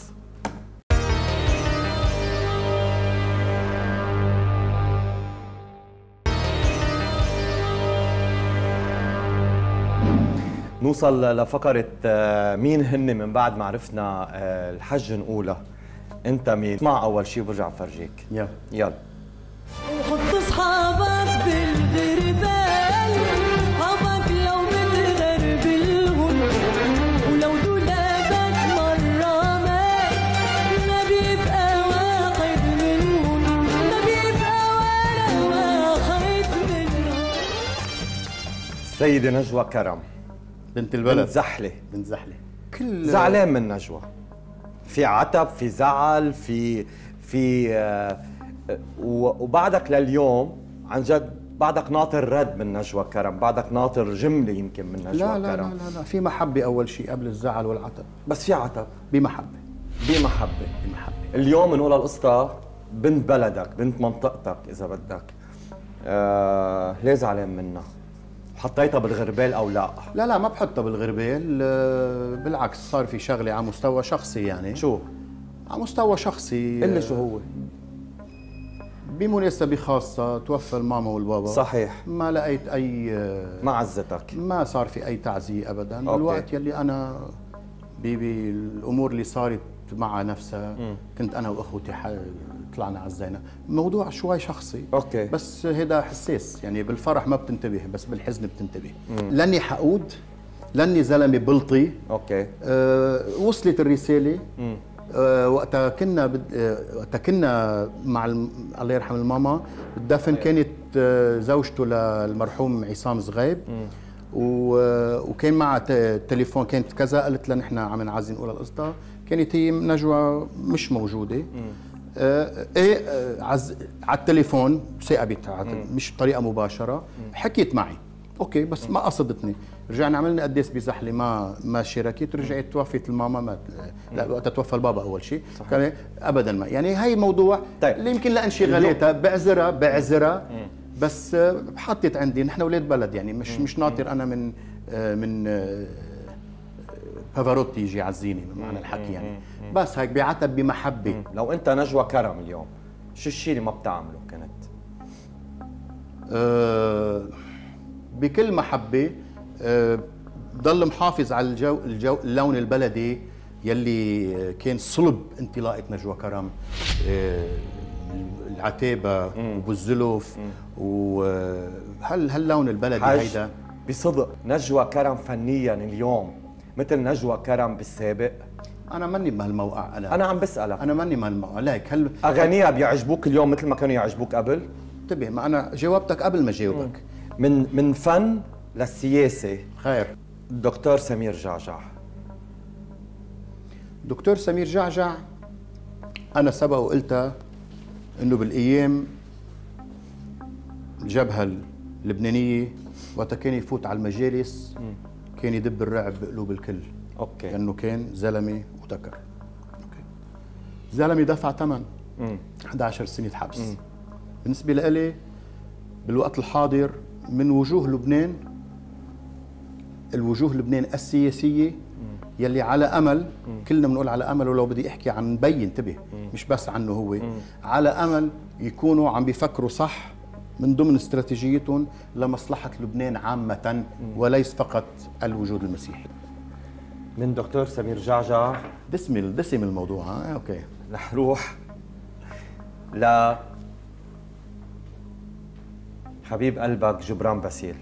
نوصل لفقرة آه، مين هن من بعد ما عرفنا آه، الحج نقولها. انت مين؟ اسمع أول شي برجع فرجيك. يلا. يلا. وحط اصحابك بالغربال اصحابك لو بتغربلهم ولو دولابك مرة مات ما بيبقى واحد منهم. ما بيبقى ولا واحد منهم. السيدة نجوى كرم. بنت بنت البلد زحلة. بنت زحلة. كل زعلان من نجوى. في عتب في زعل في في آه، وبعدك لليوم عن جد بعدك ناطر رد من نجوى كرم بعدك ناطر جملة يمكن من نجوى لا لا كرم. لا لا لا. في محبة أول شيء قبل الزعل والعتب. بس في عتب. بمحبة. بمحبة. بمحبة. اليوم نقول القصة بنت بلدك بنت منطقتك إذا بدك. آه ليه زعلان منها؟ حطيتها بالغربال أو لا؟ لا لا ما بحطها بالغربال آه، بالعكس صار في شغلة على مستوى شخصي يعني شو؟ على مستوى شخصي اللي شو هو؟ بمناسبة خاصة توفى الماما والبابا صحيح ما لقيت أي ما عزتك ما صار في أي تعزية أبدا أوكي. بالوقت يلي أنا بالأمور اللي صارت مع نفسها كنت أنا وأخوتي طلعنا عزينا موضوع شوي شخصي okay. بس هذا حساس. يعني بالفرح ما بتنتبه بس بالحزن بتنتبه. لاني حقود لاني زلمة بلطي. okay. أه وصلت الرسالة. آه، وقتها كنا بد... آه، وقتها كنا مع الم... الله يرحم الماما. بالدفن كانت آه، زوجته للمرحوم عصام زغيب. و... وكان معها. تليفون كانت كذا. قالت لها نحن عم نعزي نقول القصة. كانت هي نجوى مش موجودة. آه إيه آه عز... على التليفون ثاقبت مش بطريقه مباشرة. حكيت معي. أوكي بس ما قصدتني. رجعنا عملنا قديس بزحلة ما ما شاركت رجعت توفت الماما ما لا وقتها توفى البابا أول شيء كان ابدا ما. يعني هي موضوع طيب. اللي يمكن لانشغالاتها بعذرها بعذرها بس آه، حطت عندي نحن أولاد بلد يعني مش مش ناطر أنا من آه، من آه، بافاروتي يجي يعزيني بمعنى الحكي يعني. بس هيك بيعتب بمحبة. لو انت نجوى كرم اليوم شو الشيء اللي ما بتعمله كنت؟ آه، بكل محبة آه، ضل محافظ على الجو, الجو اللون البلدي يلي كان صلب انطلاقة نجوى كرم. آه، العتابة وبالزلف وهل هاللون البلدي هيدا. بصدق نجوى كرم فنيا اليوم مثل نجوى كرم بالسابق. أنا ماني بهالموقع أنا. أنا عم بسألك. أنا ماني بهالموقع ليك هل أغانيها بيعجبوك اليوم مثل ما كانوا يعجبوك قبل؟ انتبه ما أنا جاوبتك قبل ما جاوبك. من من فن للسياسة. خير. الدكتور سمير جعجع. دكتور سمير جعجع أنا سبق وقلتها إنه بالأيام الجبهة اللبنانية وقت كان يفوت على المجالس كان يدب الرعب بقلوب الكل. okay. لأنه كان زلمة okay. زلمه دفع ثمن 11 سنه حبس. بالنسبة لإلي بالوقت الحاضر من وجوه لبنان الوجوه لبنان السياسية يلي على أمل كلنا بنقول على أمل ولو بدي أحكي عن بي انتبه. مش بس عنه هو. على أمل يكونوا عم بيفكروا صح من ضمن استراتيجيتهم لمصلحة لبنان عامة وليس فقط الوجود المسيحي. من دكتور سمير جعجع. دسم دسم الموضوع ها okay. رح روح ل حبيب قلبك جبران باسيل.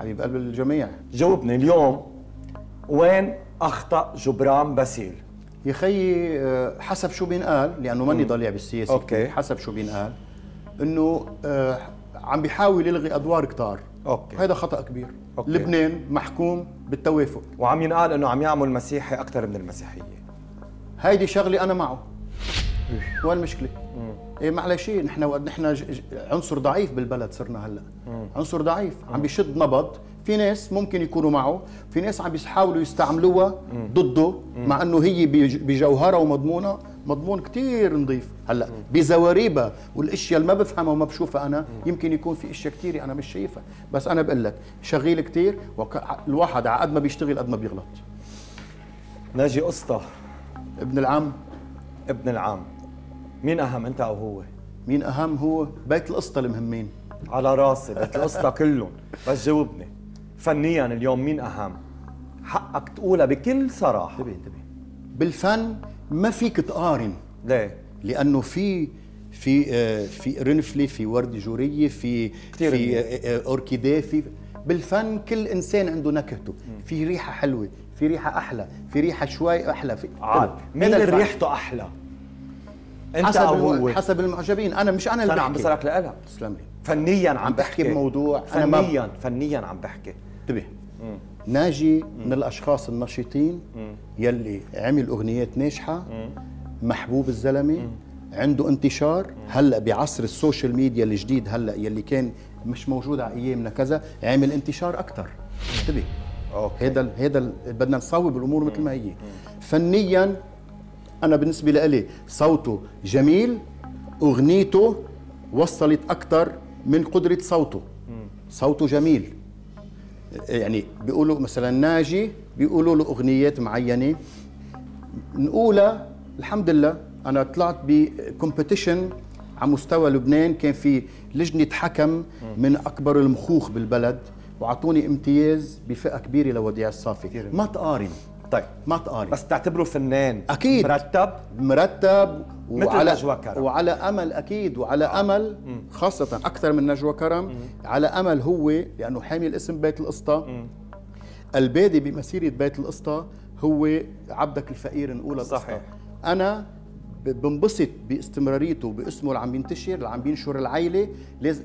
حبيب قلب الجميع. جاوبني اليوم وين أخطأ جبران باسيل؟ يا خيي آه، حسب شو بينقال لأنه ماني ضليع بالسياسة. كتير، حسب شو بينقال إنه آه، عم بيحاول يلغي أدوار كتار. okay. هذا خطأ كبير. okay. لبنان محكوم بالتوافق. وعم ينقال إنه عم يعمل مسيحي أكثر من المسيحية. هيدي شغلة أنا معه. وين المشكلة؟ إيه معلش نحن وقت نحن عنصر ضعيف بالبلد صرنا هلأ. عنصر ضعيف عم بيشد نبض. في ناس ممكن يكونوا معه في ناس عم بيحاولوا يستعملوها ضده مع إنه هي بج- بجوهرها ومضمونها. مضمون كتير نظيف هلأ بزواريبها والأشياء اللي ما بفهمها وما بشوفها أنا يمكن يكون في أشياء كتير أنا مش شايفها. بس أنا بقول لك شغيل كتير والواحد على قد ما بيشتغل قد ما بيغلط. ناجي قسطه ابن العم؟ ابن العم. مين أهم أنت أو هو؟ مين أهم هو؟ بيت القسطى المهمين على راسي بيت القسطة كلهم. بس جاوبني. فنيا اليوم مين أهم؟ حقك تقولها بكل صراحة. انتبه انتبه. بالفن ما فيك تقارن. ليه لأنه في في آه، في رنفلي في ورد جورية في كتير في. آه، آه، اوركيديه في بالفن كل إنسان عنده نكهته. في ريحة حلوة في ريحة أحلى في ريحة شوي أحلى في عاد مين اللي. ريحته أحلى؟ أنت حسب أو. هو حسب المعجبين. أنا مش أنا اللي أنا عم بسألك لإلك تسلم لي. فنيا عم عم بحكي بموضوع أنا ما- فنيا فنيا عم بحكي. انتبه. ناجي من الأشخاص النشيطين يلي عمل اغنيات ناجحة محبوب الزلمة عنده انتشار. هلأ بعصر ال social media الجديد هلأ يلي كان مش موجود على أيامنا كذا عمل انتشار أكثر انتبه. هذا هذا بدنا نصوب الأمور مثل ما هي. فنيا أنا بالنسبة لي صوته جميل أغنيته وصلت أكثر من قدرة صوته. صوته جميل. يعني بيقولوا مثلا ناجي بيقولوا له أغنيات معينة. نقولها الحمد لله أنا طلعت بكومبيتيشن على مستوى لبنان كان في لجنة حكم من أكبر المخوخ بالبلد واعطوني امتياز بفئة كبيرة لوديع الصافي. ما تقارن. طيب ما تقارن. بس تعتبره فنان. أكيد. مرتب. مرتب مثل وعلى نجوى كرم. وعلى أمل أكيد. وعلى أمل خاصة أكثر من نجوى كرم. على أمل هو لأنه حامل اسم بيت القسطى. البادي بمسيرة بيت القسطى هو عبدك الفقير نقولها. صحيح. أنا بنبسط باستمراريته باسمه اللي عم بينتشر اللي عم بينشر العيله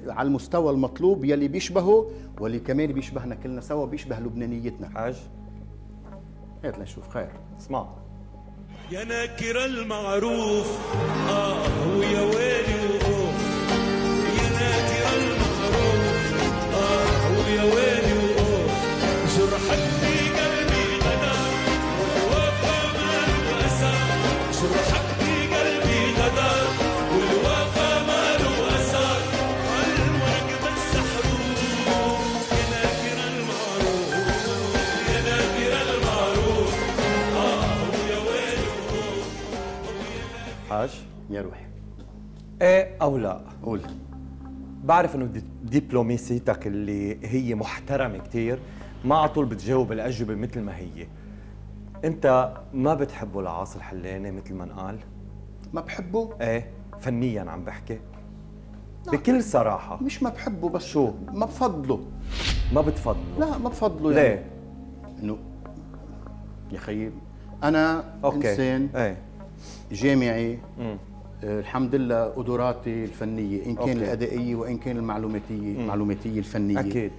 على المستوى المطلوب يلي بيشبهه واللي كمان بيشبهنا كلنا سوا بيشبه لبنانيتنا. حاج. هات لنشوف خير. اسمع. يا ناكر المعروف. آه ويا ويلي وأوه يا ناكر المعروف. آه ويا ويلي يا روحي. إيه أو لا؟ قول. بعرف انه دبلوماسيتك اللي هي محترمة كتير ما على طول بتجاوب الأجوبة مثل ما هي. انت ما بتحبه لعاصر حلاني مثل ما انقال ما بحبه؟ إيه فنيا عم بحكي. بكل صراحة. مش ما بحبه بس شو؟ ما بفضله. ما بتفضله؟ لا ما بفضله يعني. ليه؟ إنه يا خيي أنا okay. إنسان إيه. جامعي. مم. آه، الحمد لله قدراتي الفنية إن كان okay. الأدائية وإن كان المعلوماتية المعلوماتيه الفنية. أكيد.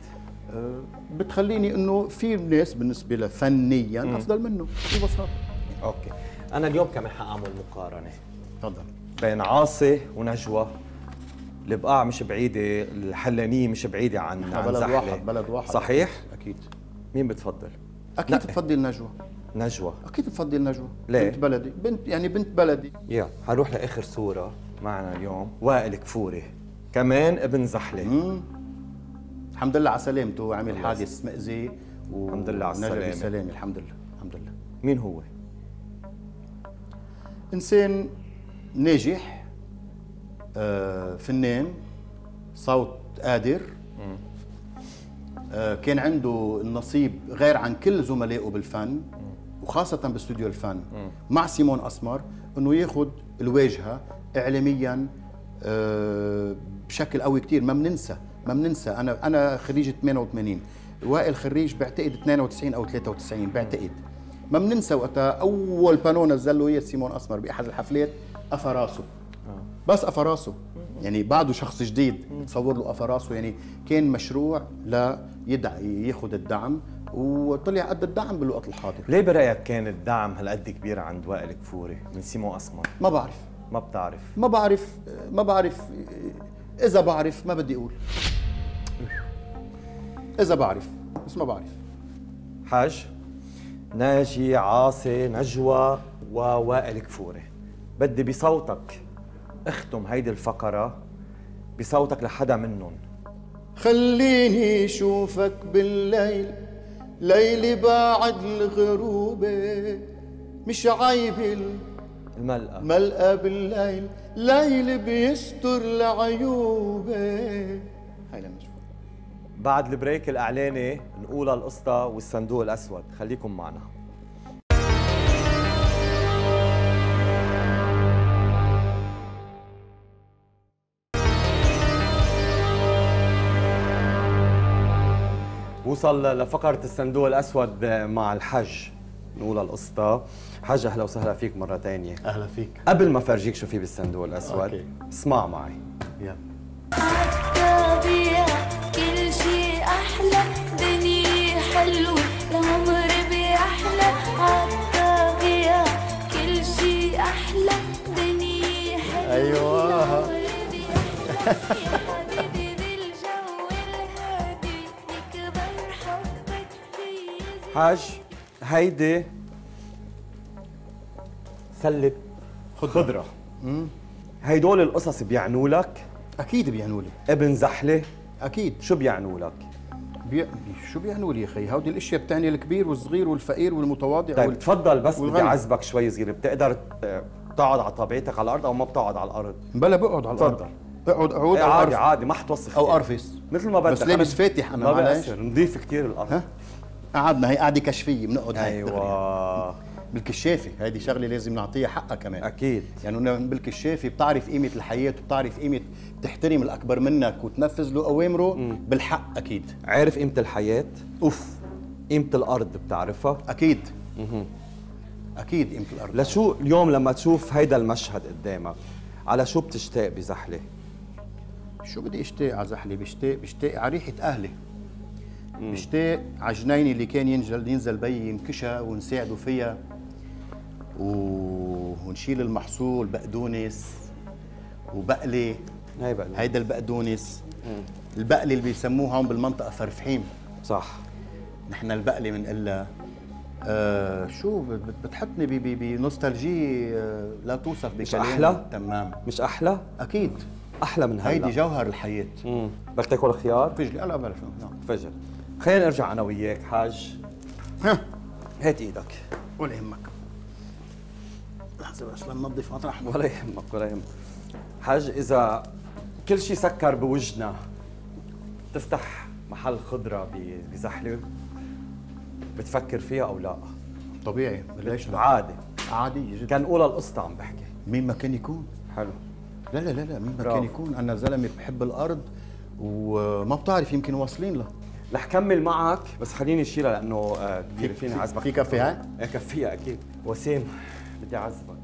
آه، بتخليني إنه في ناس بالنسبة لها فنيا أفضل منه ببساطة. okay. أنا اليوم كمان حأعمل مقارنة تفضل. بين عاصي ونجوى. البقاع مش بعيدة الحلانية مش بعيدة عن عن بلد زحلة. واحد بلد واحد. صحيح؟ أكيد. مين بتفضل؟ أكيد. بفضل نجوى. نجوى. أكيد بفضل نجوى. ليه؟ بنت بلدي. بنت يعني بنت بلدي. يا حنروح لآخر صورة معنا اليوم. وائل كفوري كمان ابن زحلة. مم. الحمد لله على سلامته. عمل حادث مأذي و... الحمد لله على ونجا السلامة. بسلامة. الحمد لله. الحمد لله. مين هو؟ إنسان ناجح آه فنان صوت قادر. آه كان عنده النصيب غير عن كل زملائه بالفن. وخاصة باستوديو الفن مع سيمون أسمر إنه ياخذ الواجهة اعلاميا آه بشكل قوي كتير. ما بننسى ما بننسى أنا أنا خريج 88 وائل خريج بعتقد 92 أو 93 بعتقد. ما بننسى وقتها أول panneau نزل له اياه سيمون أسمر بأحد الحفلات قفا راسه. بس قفا راسه. يعني بعده شخص جديد تصور له قفا راسه. يعني كان مشروع ليدعي ياخذ الدعم. وطلع قد الدعم بالوقت الحاضر. ليه برأيك كان الدعم هالقد كبير عند وائل كفوري من سيمو أسمر؟ ما بعرف. ما بتعرف. ما بعرف ما بعرف إذا بعرف ما بدي أقول. إذا بعرف بس ما بعرف. حاج ناجي عاصي نجوى ووائل كفوري. بدي بصوتك. اختم هيدي الفقرة بصوتك لحدا منهم. خليني اشوفك بالليل. ليلي بعد الغروبة مش عيب الملقى الملقى بالليل. ليل بيستر لعيوبة هاي لما نشوف بعد ال break الإعلاني نقولها القصة والصندوق الأسود. خليكم معنا. وصل لفقرة الصندوق الأسود مع الحج نقولها القصة حج أهلا وسهلا فيك مرة تانية. أهلا فيك. قبل ما فرجيك شو في بالصندوق الأسود okay. اسمع معي. يلا. عالطبيعة كل شي أحلى دنيا حلوة العمر بيحلى عالطبيعة كل شي أحلى دنيا حلوة أيوة. حاج هيدي سلة خضرة. هيدول القصص بيعنوا لك؟ أكيد بيعنوا لي. ابن زحلة. أكيد. شو بيعنوا لك؟ بي... شو بيعنوا لي يا أخي؟ هودي الأشياء بتعني الكبير والصغير والفقير والمتواضع طيب وال... تفضل بس بدي. اعذبك شوي صغير. بتقدر ت- تقعد على طبيعتك على الأرض أو ما بتقعد على الأرض؟ بلا بقعد على الأرض. تفضل. بقعد اقعد إيه عادي عادي ما حتوسخ أو. أرفس. مثل ما بدك. بس لابس فاتح أنا ما معلش. نضيف كتير الأرض. ها؟ قعدنا هي قعده كشفية بنقعد هيك. أيوه. بالكشافة هذه شغلة لازم نعطيها حقها كمان. أكيد. يعني بالكشافة بتعرف قيمة الحياة وبتعرف قيمة تحترم الأكبر منك وتنفذ له أوامره بالحق أكيد. عارف قيمة الحياة؟ أوف. قيمة الأرض بتعرفها؟ أكيد. أكيد قيمة الأرض. لشو اليوم لما تشوف هيدا المشهد قدامك على شو بتشتاق بزحلة؟ شو بدي أشتاق على زحلي بشتاق بشتاق على ريحة أهلي. بشتاق على جنيني اللي كان ينزل ينزل بي ينكشها ونساعده فيها و... ونشيل المحصول بقدونس وبقلي. هي بقى هيدا البقدونس البقلي اللي بيسموه هون بالمنطقة فرفحيم. صح. نحن البقلي بنقلها. آه شو بت- بتحطني بنوستالجي آه لا توصف بكلام أحلى؟ تمام. مش أحلى؟ أكيد. أحلى من هيدا. هيدي جوهر الحياة. امم بدك تاكل خيار؟ فجلي لا بلا نعم فجر. خلينا نرجع أنا وياك حاج. ها. هات إيدك. ولا يهمك. لحظة بس لننظف مطرحنا ولا يهمك ولا يهمك. حاج إذا كل شيء سكر بوجنا تفتح محل خضرة بزحله بتفكر فيها أو لا؟ طبيعي ليش عادي. عادي جدا. كان أولى القصة عم بحكي. مين ما كان يكون. حلو. لا لا لا لا مين ما. كان يكون. أنا زلمة بحب الأرض وما بتعرف يمكن واصلين لها رح كمل معك بس خليني اشيلها لأنه آه، كبيره فيني في- اعذبك في كافي هاي؟ إيه كفيها أكيد. وسيم بدي اعذبك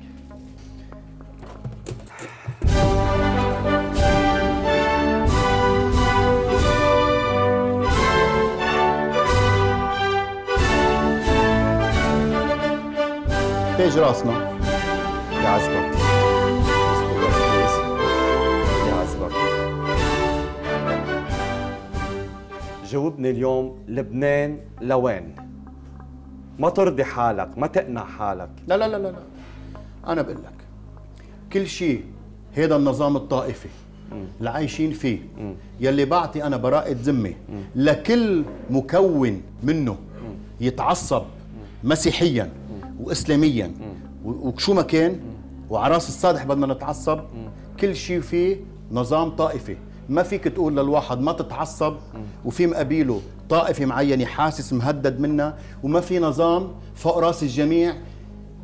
تاج راسنا. بدي جاوبني اليوم لبنان لوين؟ ما ترضي حالك، ما تقنع حالك، لا لا لا لا أنا بقول لك كل شيء هذا النظام الطائفي اللي عايشين فيه يلي بعطي أنا براءة ذمة لكل مكون منه يتعصب مسيحيا واسلاميا. وشو ما كان وعلى رأس الصادح بدنا نتعصب. كل شيء فيه نظام طائفي. ما فيك تقول للواحد ما تتعصب وفي مقابله طائفة معينة حاسس مهدد منها وما في نظام فوق رأس الجميع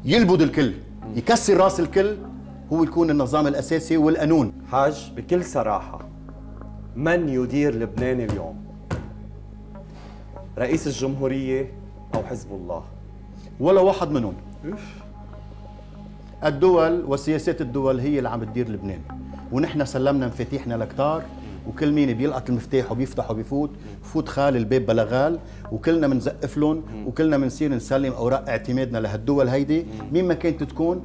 يلبد الكل يكسر رأس الكل هو يكون النظام الأساسي والقانون حاج بكل صراحة من يدير لبنان اليوم؟ رئيس الجمهورية أو حزب الله؟ ولا واحد منهم الدول وسياسات الدول هي اللي عم تدير لبنان ونحن سلمنا مفاتيحنا لكتار وكل مين بيلقط المفتاح وبيفتح وبيفوت فوت خال الباب بلا غال وكلنا بنزقف لهم وكلنا بنصير نسلم أوراق اعتمادنا لهالدول هيدي. مين ما كانت تكون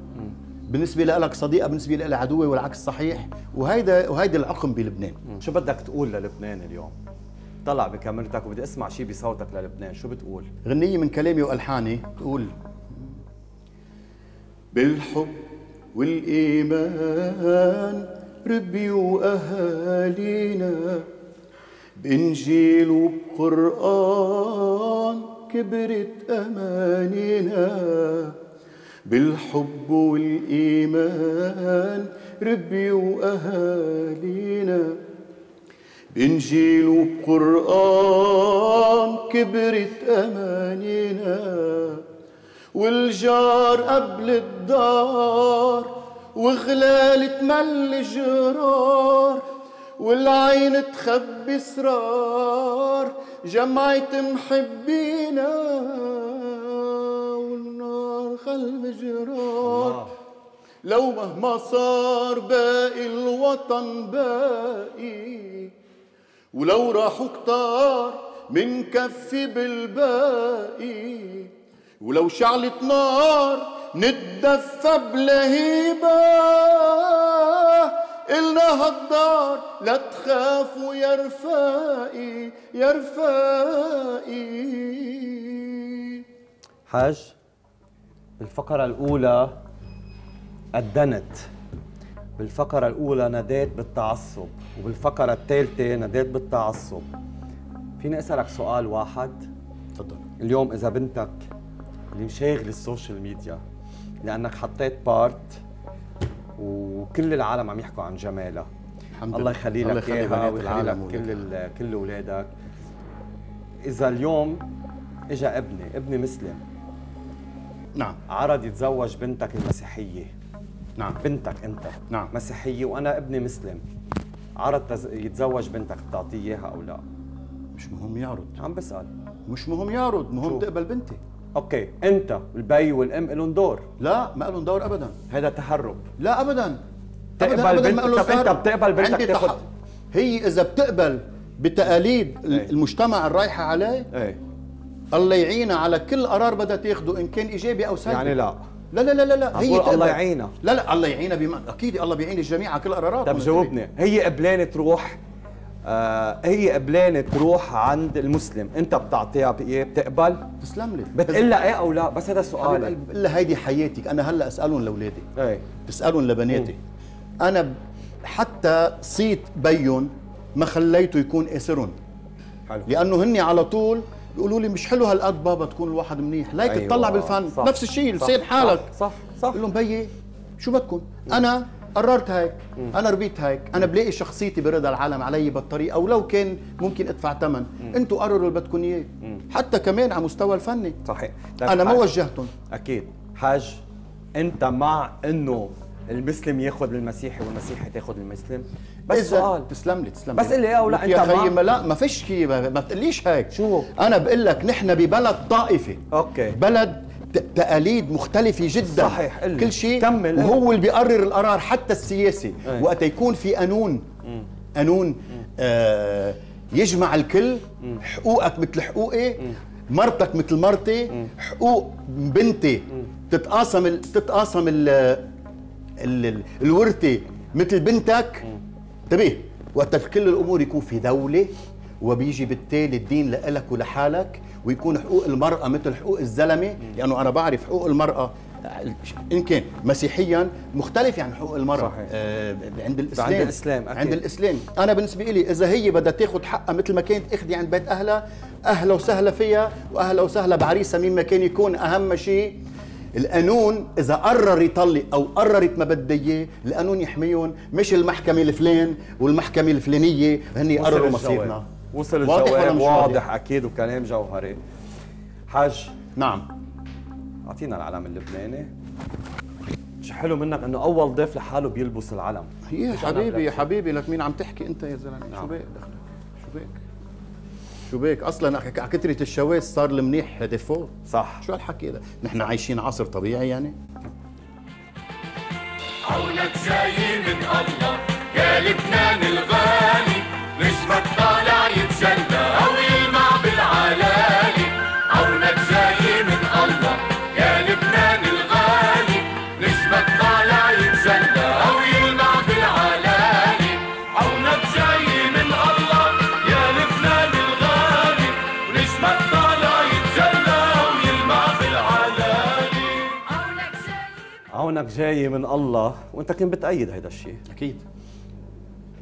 بالنسبة لك صديقة بالنسبة لي عدوة والعكس صحيح. وهيدا وهيدا العقم بلبنان. شو بدك تقول للبنان اليوم؟ طلع بكاميرتك وبدي اسمع شيء بصوتك للبنان، شو بتقول؟ غنية من كلامي وألحاني. تقول بالحب والإيمان ربي وأهالينا. بإنجيل وبقرآن كبرت أمانينا. بالحب والإيمان ربي وأهالينا. بإنجيل وبقرآن كبرت أمانينا. والجار قبل الدار وغلال تمل جرار والعين تخبي إسرار جمعت محبينا والنار قلب جرار. لو مهما صار باقي الوطن باقي ولو راحوا كتار من كفي بالباقي ولو شعلت نار نتدفى بلهيبة إلنا هالدار لا تخافوا يا رفاقي يا رفاقي حاج بالفقرة الأولى أدنت بالفقرة الأولى ناديت بالتعصب وبالفقرة الثالثة ناديت بالتعصب. فيني أسألك سؤال واحد؟ تفضل. اليوم إذا بنتك اللي مشاغل ال social media لأنك حطيت part وكل العالم عم يحكوا عن جمالها. الحمد الله لله. يخلي الله لك يخلي إياها بنات ويخلي لك كل كل أولادك. إذا اليوم اجى ابني ابني مسلم. نعم. عرض يتزوج بنتك المسيحية. نعم. بنتك أنت. نعم. مسيحية وأنا ابني مسلم. عرض تز... يتزوج بنتك. بتعطيه إياها أو لا؟ مش مهم يعرض. عم بسأل. مش مهم يعرض. مهم؟ تقبل بنتي. okay أنت البي والإم لهم دور. لا ما لهم دور ابدا. هذا تهرب لا ابدا. تقبل أبداً بنت- ما لهم طب أنت دور. بتقبل بنتك تاخد- تح- هي إذا بتقبل بتقاليد إيه. المجتمع الرايحة عليه إيه. الله يعينها على كل قرار بدها تاخده إن كان إيجابي أو سلبي. يعني لا. لا لا لا لا, بقول الله. يعينها. لا لا الله يعينها بما أكيد الله بيعين الجميع على كل قرارات طب جاوبني هي قبلانة تروح آه هي قبلانه تروح عند المسلم أنت بتعطيها بايه بتقبل؟ تسلم لي. بتقول لها إيه أو لا؟ بس هذا سؤال قلبي، الا هيدي حياتك. أنا هلأ أسألهم لأولادي. إيه. بسألهم لبناتي. أنا ب- حتى صيت بيهم ما خليته يكون إسرهم. حلو. لأنه هن على طول بيقولوا لي مش حلو هالقد بابا تكون الواحد منيح. ليك أيوة، تطلع بالفن. صح، نفس الشيء صح، لسان حالك. صح. صح. بقول لهم بيي شو بدكم؟ أنا قررت هيك أنا ربيت هيك أنا بلاقي شخصيتي برضا العالم علي بالطريقة ولو كان ممكن أدفع ثمن أنتوا قرروا اللي بدكم إياه. حتى كمان على مستوى الفني. صحيح. طيب أنا ما وجهتهم. أكيد. حاج أنت مع إنه المسلم ياخذ المسيحي والمسيحي تاخذ المسلم بس إذا سؤال. تسلم لي تسلم بس لي. اللي إيه أو لا، لك يا خيي ما لا ما فيش كي ما تقليش هيك. شو؟ أنا بقول لك نحن ببلد طائفي. okay. بلد تقاليد مختلفة جدا. صحيح،. كل شيء كمل،. وهو اللي بيقرر القرار حتى السياسي. أي. وقت يكون في قانون قانون آه يجمع الكل حقوقك مثل حقوقي مرتك مثل مرتي حقوق بنتي تتقاسم ال- تتقاسم ال ال- ال- الورثة مثل بنتك. انتبه وقت كل الأمور يكون في دولة وبيجي بالتالي الدين لإلك ولحالك. ويكون حقوق المرأة مثل حقوق الزلمة لأنه أنا بعرف حقوق المرأة إن كان مسيحيا مختلف عن حقوق المرأة صحيح. آه عند الإسلام عند الإسلام، أكيد. عند الإسلام أنا بالنسبة لي إذا هي بدها تاخذ حقها مثل ما كانت أخدي عند بيت أهلها أهلا وسهلا فيها وأهلا وسهلا بعريسها مين ما كان يكون أهم شيء القانون إذا قرر يطلق أو قررت ما بدها إياه القانون يحميهم مش المحكمة الفلان والمحكمة الفلانية هن يقرروا. مصيرنا وصل الجواب واضح, واضح؟ أكيد وكلام جوهري. حاج نعم. أعطينا العلم اللبناني. شو حلو منك إنه أول ضيف لحاله بيلبس العلم. يا أنا حبيبي يا. حبيبي لك مين عم تحكي أنت يا زلمة؟ شو نعم. بك دخلك شو بك شو بك أصلا على كثره الشواذ صار المنيح ديفو صح. شو هالحكي ده نحن عايشين عصر طبيعي يعني. عونك جاي من الله يا لبنان الغالي نجمك طالع عونك جاي من الله وأنت كنت بتأيد هيدا الشيء؟ أكيد.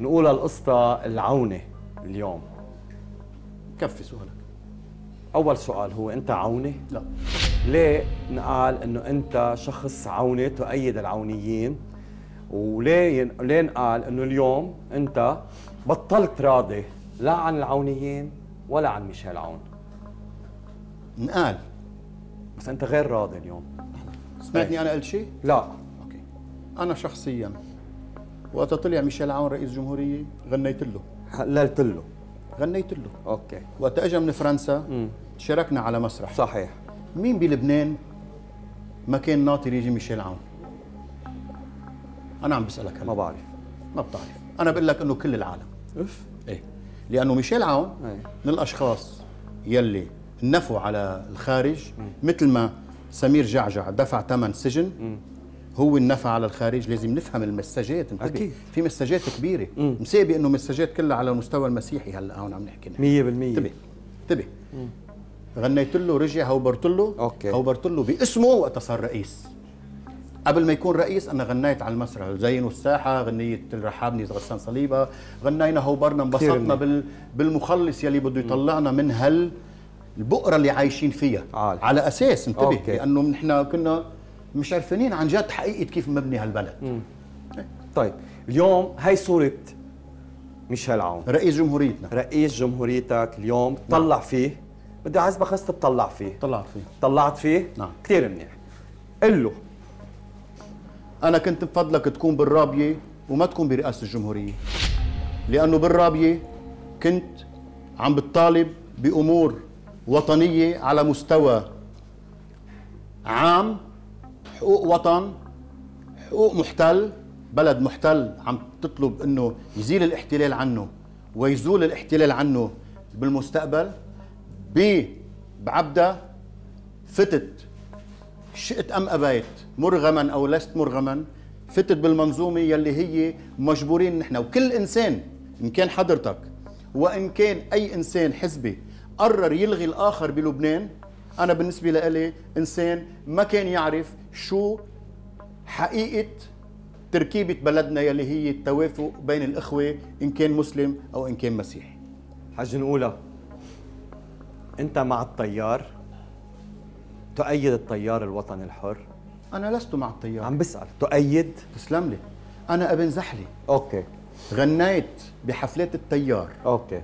نقول القصة العونة اليوم. كفي سؤالك. أول سؤال هو أنت عونة؟ لا. ليه نقال إنه أنت شخص عونة تؤيد العونيين؟ وليه ليه نقال إنه اليوم أنت بطلت راضي لا عن العونيين ولا عن ميشيل عون؟ نقال. بس أنت غير راضي اليوم. سمعتني أنا قلت شيء؟ لا. okay. أنا شخصيا وقت طلع ميشيل عون رئيس جمهورية غنيت له. حللت له. غنيت له. okay. وقت اجى من فرنسا شاركنا على مسرح. صحيح. مين بلبنان؟ ما كان ناطر يجي ميشيل عون. أنا عم بسألك ما هلا بعرف. ما بتعرف. أنا بقول لك إنه كل العالم. اف إيه. لأنه ميشيل عون أي. من الأشخاص يلي نفوا على الخارج مثل ما سمير جعجع دفع ثمن سجن. هو انتفى على الخارج لازم نفهم المساجات. انتبه أكيد. في مساجات كبيرة. مسابي إنه مساجات كلها على المستوى المسيحي هلأ هون عم نحكي. نحن. 100% انتبه. انتبه. غنيت له رجع هوبرت له. Okay. هوبرت له باسمه وقت صار رئيس. قبل ما يكون رئيس أنا غنيت على المسرح. زينوا الساحة غنيت الرحابني غسان صليبة. غنينا هوبرنا انبسطنا. بال بالمخلص يلي بده يطلعنا من هال البؤرة اللي عايشين فيها. عال. على أساس انتبه أوكي. لأنه نحن كنا مش عارفين عن جد حقيقة كيف مبني هالبلد. طيب اليوم هاي صورة ميشيل عون. رئيس جمهوريتنا. رئيس جمهوريتك اليوم طلع فيه. بدي عايزك بس تطلع فيه. طلعت فيه. طلعت فيه؟ نعم. كثير منيح. قل له. أنا كنت بفضلك تكون بالرابية وما تكون برئاسة الجمهورية. لأنه بالرابية كنت عم بتطالب بأمور وطنية على مستوى عام حقوق وطن حقوق محتل بلد محتل عم تطلب إنه يزيل الاحتلال عنه ويزول الاحتلال عنه بالمستقبل ب بعبدة فتت شئت أم أبيت مرغما أو لست مرغما فتت بالمنظومة يلي هي مجبورين نحن. وكل إنسان إن كان حضرتك وإن كان أي إنسان حزبي قرر يلغي الآخر بلبنان؟ أنا بالنسبة لي إنسان ما كان يعرف شو حقيقة تركيبة بلدنا يلي هي التوافق بين الإخوة إن كان مسلم أو إن كان مسيحي. حاج نقولها أنت مع التيار؟ تؤيد التيار الوطني الحر؟ أنا لست مع التيار. عم بسأل. تؤيد؟ تسلم لي. أنا ابن زحلي. Okay. غنيت بحفلات التيار. أوكي.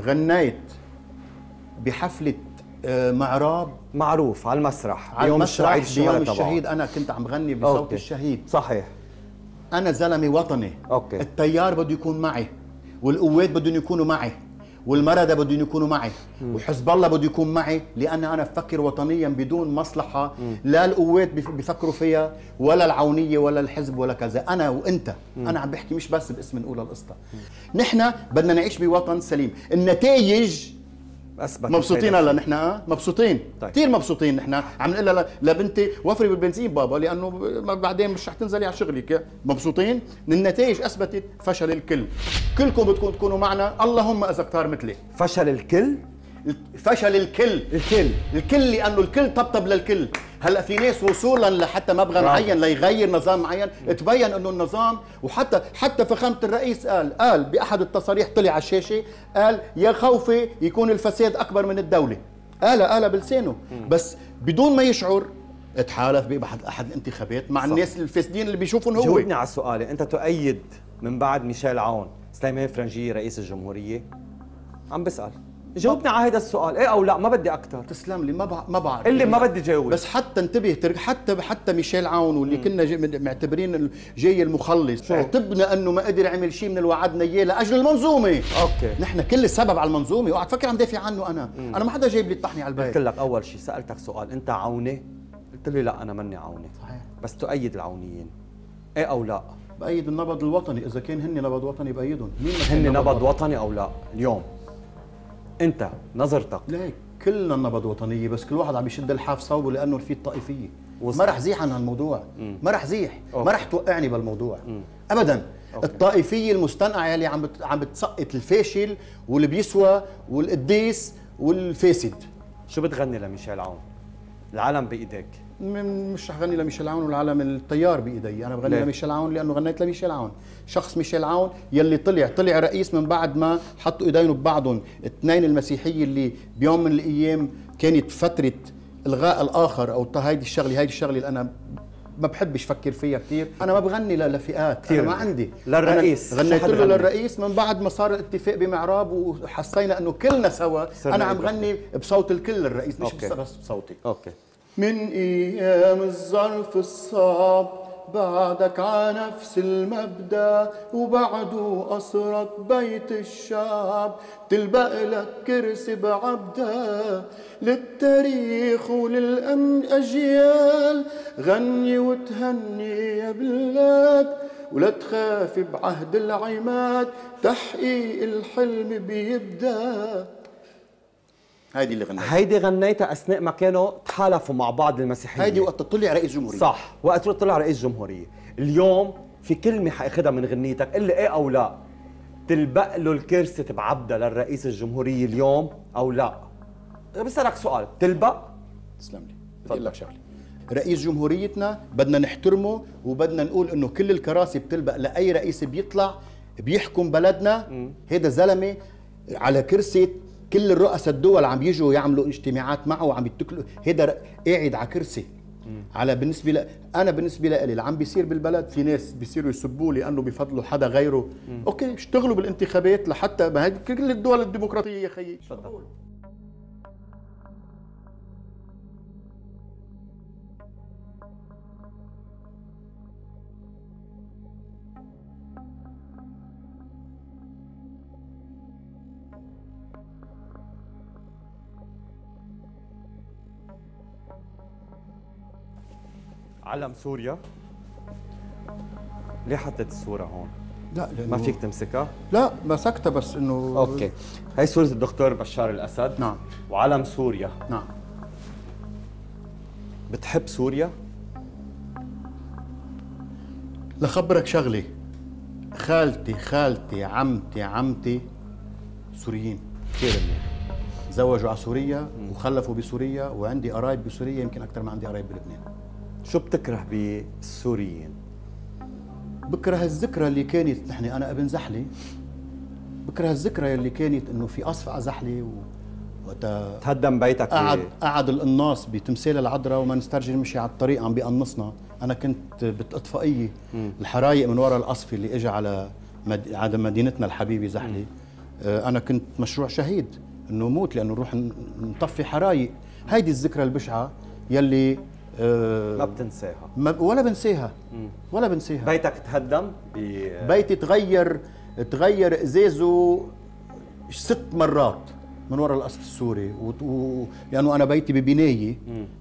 غنيت بحفلة آه، معراب. معروف على المسرح على بيوم المسرح الشهيد بيوم. الشهيد أنا كنت عم غني بصوت okay. الشهيد. صحيح. أنا زلمة وطني. Okay. التيار بده يكون معي. والقوات بدهم يكونوا معي. والمردة بدهم يكونوا معي. وحزب الله بده يكون معي لأن أنا بفكر وطنيا بدون مصلحة. لا القوات بف- بفكروا فيها ولا العونية ولا الحزب ولا كذا. أنا وأنت. أنا عم بحكي مش بس باسم نقول القصة نحن بدنا نعيش بوطن سليم. النتائج أثبت مبسوطين. هلا نحن آه؟ مبسوطين. طيب. كثير مبسوطين نحن. عم نقول لها لبنتي وفري بالبنزين بابا لأنه بعدين مش رح تنزلي على شغلك. مبسوطين؟ النتائج أثبتت فشل الكل. كلكم بدكم تكونوا معنا. اللهم إذا اختار مثلي. فشل الكل؟ فشل الكل. الكل. الكل لأنه الكل طبطب للكل. هلأ في ناس وصولا لحتى مبغى. معين ليغير نظام معين. تبين إنه النظام وحتى حتى فخامة الرئيس قال قال بأحد التصاريح طلع على الشاشة قال يا خوفي يكون الفساد أكبر من الدولة. قالها قالها بلسانه. بس بدون ما يشعر تحالف بأحد أحد الانتخابات مع صح. الناس الفاسدين اللي بيشوفهم هو. جاوبني على سؤالي. أنت تؤيد من بعد ميشيل عون سليمان فرنجية رئيس الجمهورية؟ عم بسأل. جاوبني على هذا السؤال إيه أو لا؟ ما بدي أكثر تسلم لي ما بع- ما بعرف. اللي ما بدي جاوب. بس حتى انتبه ترك حتى حتى ميشيل عون واللي كنا جي معتبرين جاي المخلص شو؟ اعتبنا إنه ما قدر يعمل شيء من اللي وعدنا إياه لأجل المنظومة. Okay. نحن كل السبب على المنظومة اوعى تفكر عم دافع عنه أنا. أنا ما حدا جايب لي يطحني على قلت البيت لك أول شيء سألتك سؤال أنت عوني قلت لي لا أنا مني عوني صحيح. بس تؤيد العونيين إيه أو لا؟ بأيد النبض الوطني إذا كان هن نبض وطني بأيدهم. مين هن نبض وطني أو لا؟ اليوم. انت نظرتك. ليك كلنا نبض وطنية بس كل واحد عم يشد الحاف صوبه لأنه في الطائفية. ما رح زيح عن هالموضوع. ما رح زيح. أوكي. ما رح توقعني بالموضوع. ابدا. الطائفية المستنقعه اللي عم بت... عم بتسقط الفاشل واللي بيسوى والقديس والفاسد. شو بتغني لميشيل عون؟ العالم بإيديك. مش رح غني لميشيل عون والعالم التيار بإيدي أنا بغني؟ لميشيل عون لأنه غنيت لميشيل عون شخص ميشيل عون يلي طلع طلع رئيس من بعد ما حطوا ايدينهم ببعضهم اثنين المسيحية اللي بيوم من الأيام كانت فترة إلغاء الآخر أو هيدي الشغلة هيدي الشغلة اللي أنا ما بحبش فكر فيها كثير أنا ما بغني لفئات كتير. أنا ما عندي للرئيس. غنيت له؟ للرئيس من بعد ما صار الاتفاق بمعراب وحسينا إنه كلنا سوا أنا عم. غني بصوت الكل الرئيس مش okay. بس بصوتي okay من إيام الظرف الصعب بعدك على نفس المبدأ وبعده قصرك بيت الشعب. تلبق لك كرسي بعبدا للتاريخ وللأجيال غني وتهني يا بلاد ولا تخافي بعهد العماد. تحقيق الحلم بيبدأ. هيدي اللي غنيتها. هيدي غنيتها أثناء ما كانوا تحالفوا مع بعض المسيحيين. هيدي وقت طلع رئيس جمهورية صح وقت طلع رئيس جمهوريه اليوم في كلمة حاخذها من غنيتك قل إيه أو لا؟ تلبق له الكرسي تبعبدها للرئيس الجمهورية اليوم أو لا؟ بسألك سؤال تلبق؟ تسلم لي. بدي أقول لك شغلة. رئيس جمهوريتنا بدنا نحترمه وبدنا نقول إنه كل الكراسي بتلبق لأي رئيس بيطلع بيحكم بلدنا. هيدا زلمة على كرسي كل الرؤساء الدول عم يجوا يعملوا اجتماعات معه وعم يتكلوا. هيدا قاعد على كرسي. على بالنسبة ل... أنا بالنسبة لي اللي عم بيصير بالبلد في ناس بيصيروا يسبوه لأنه بفضلوا حدا غيره. أوكي اشتغلوا بالانتخابات لحتى ما هيدي كل الدول الديمقراطية يا خيي. تفضل. علم سوريا. ليه حطيت الصورة هون؟ لا لأنه ما فيك تمسكها؟ لا مسكتها بس إنه أوكي. هي صورة الدكتور بشار الأسد. نعم. وعلم سوريا. نعم. بتحب سوريا؟ لخبرك شغلة. خالتي خالتي عمتي عمتي سوريين. كثير منيح تزوجوا على سوريا وخلفوا بسوريا وعندي قرايب بسوريا يمكن أكثر ما عندي قرايب بلبنان. شو بتكره بالسوريين؟ بكره الذكرى اللي كانت نحن أنا ابن زحله بكره الذكرى اللي كانت إنه في قصف على زحله و... وقتها تهدم بيتك قعد قعد القناص بتمثال العذراء وما نسترجل مشي على الطريق عم بيقنصنا. أنا كنت بالاطفائيه الحرايق من وراء القصف اللي اجى على مد... على مدينتنا الحبيبة زحله آه، أنا كنت مشروع شهيد إنه موت لأنه نروح نطفي حرايق. هيدي الذكرى البشعة يلي آه، ما بتنساها. ما ولا بنساها. ولا بنساها. بيتك تهدم بيتي تغير تغير إزازه ست مرات من وراء القصف السوري. و... و... لأنه أنا بيتي ببناية.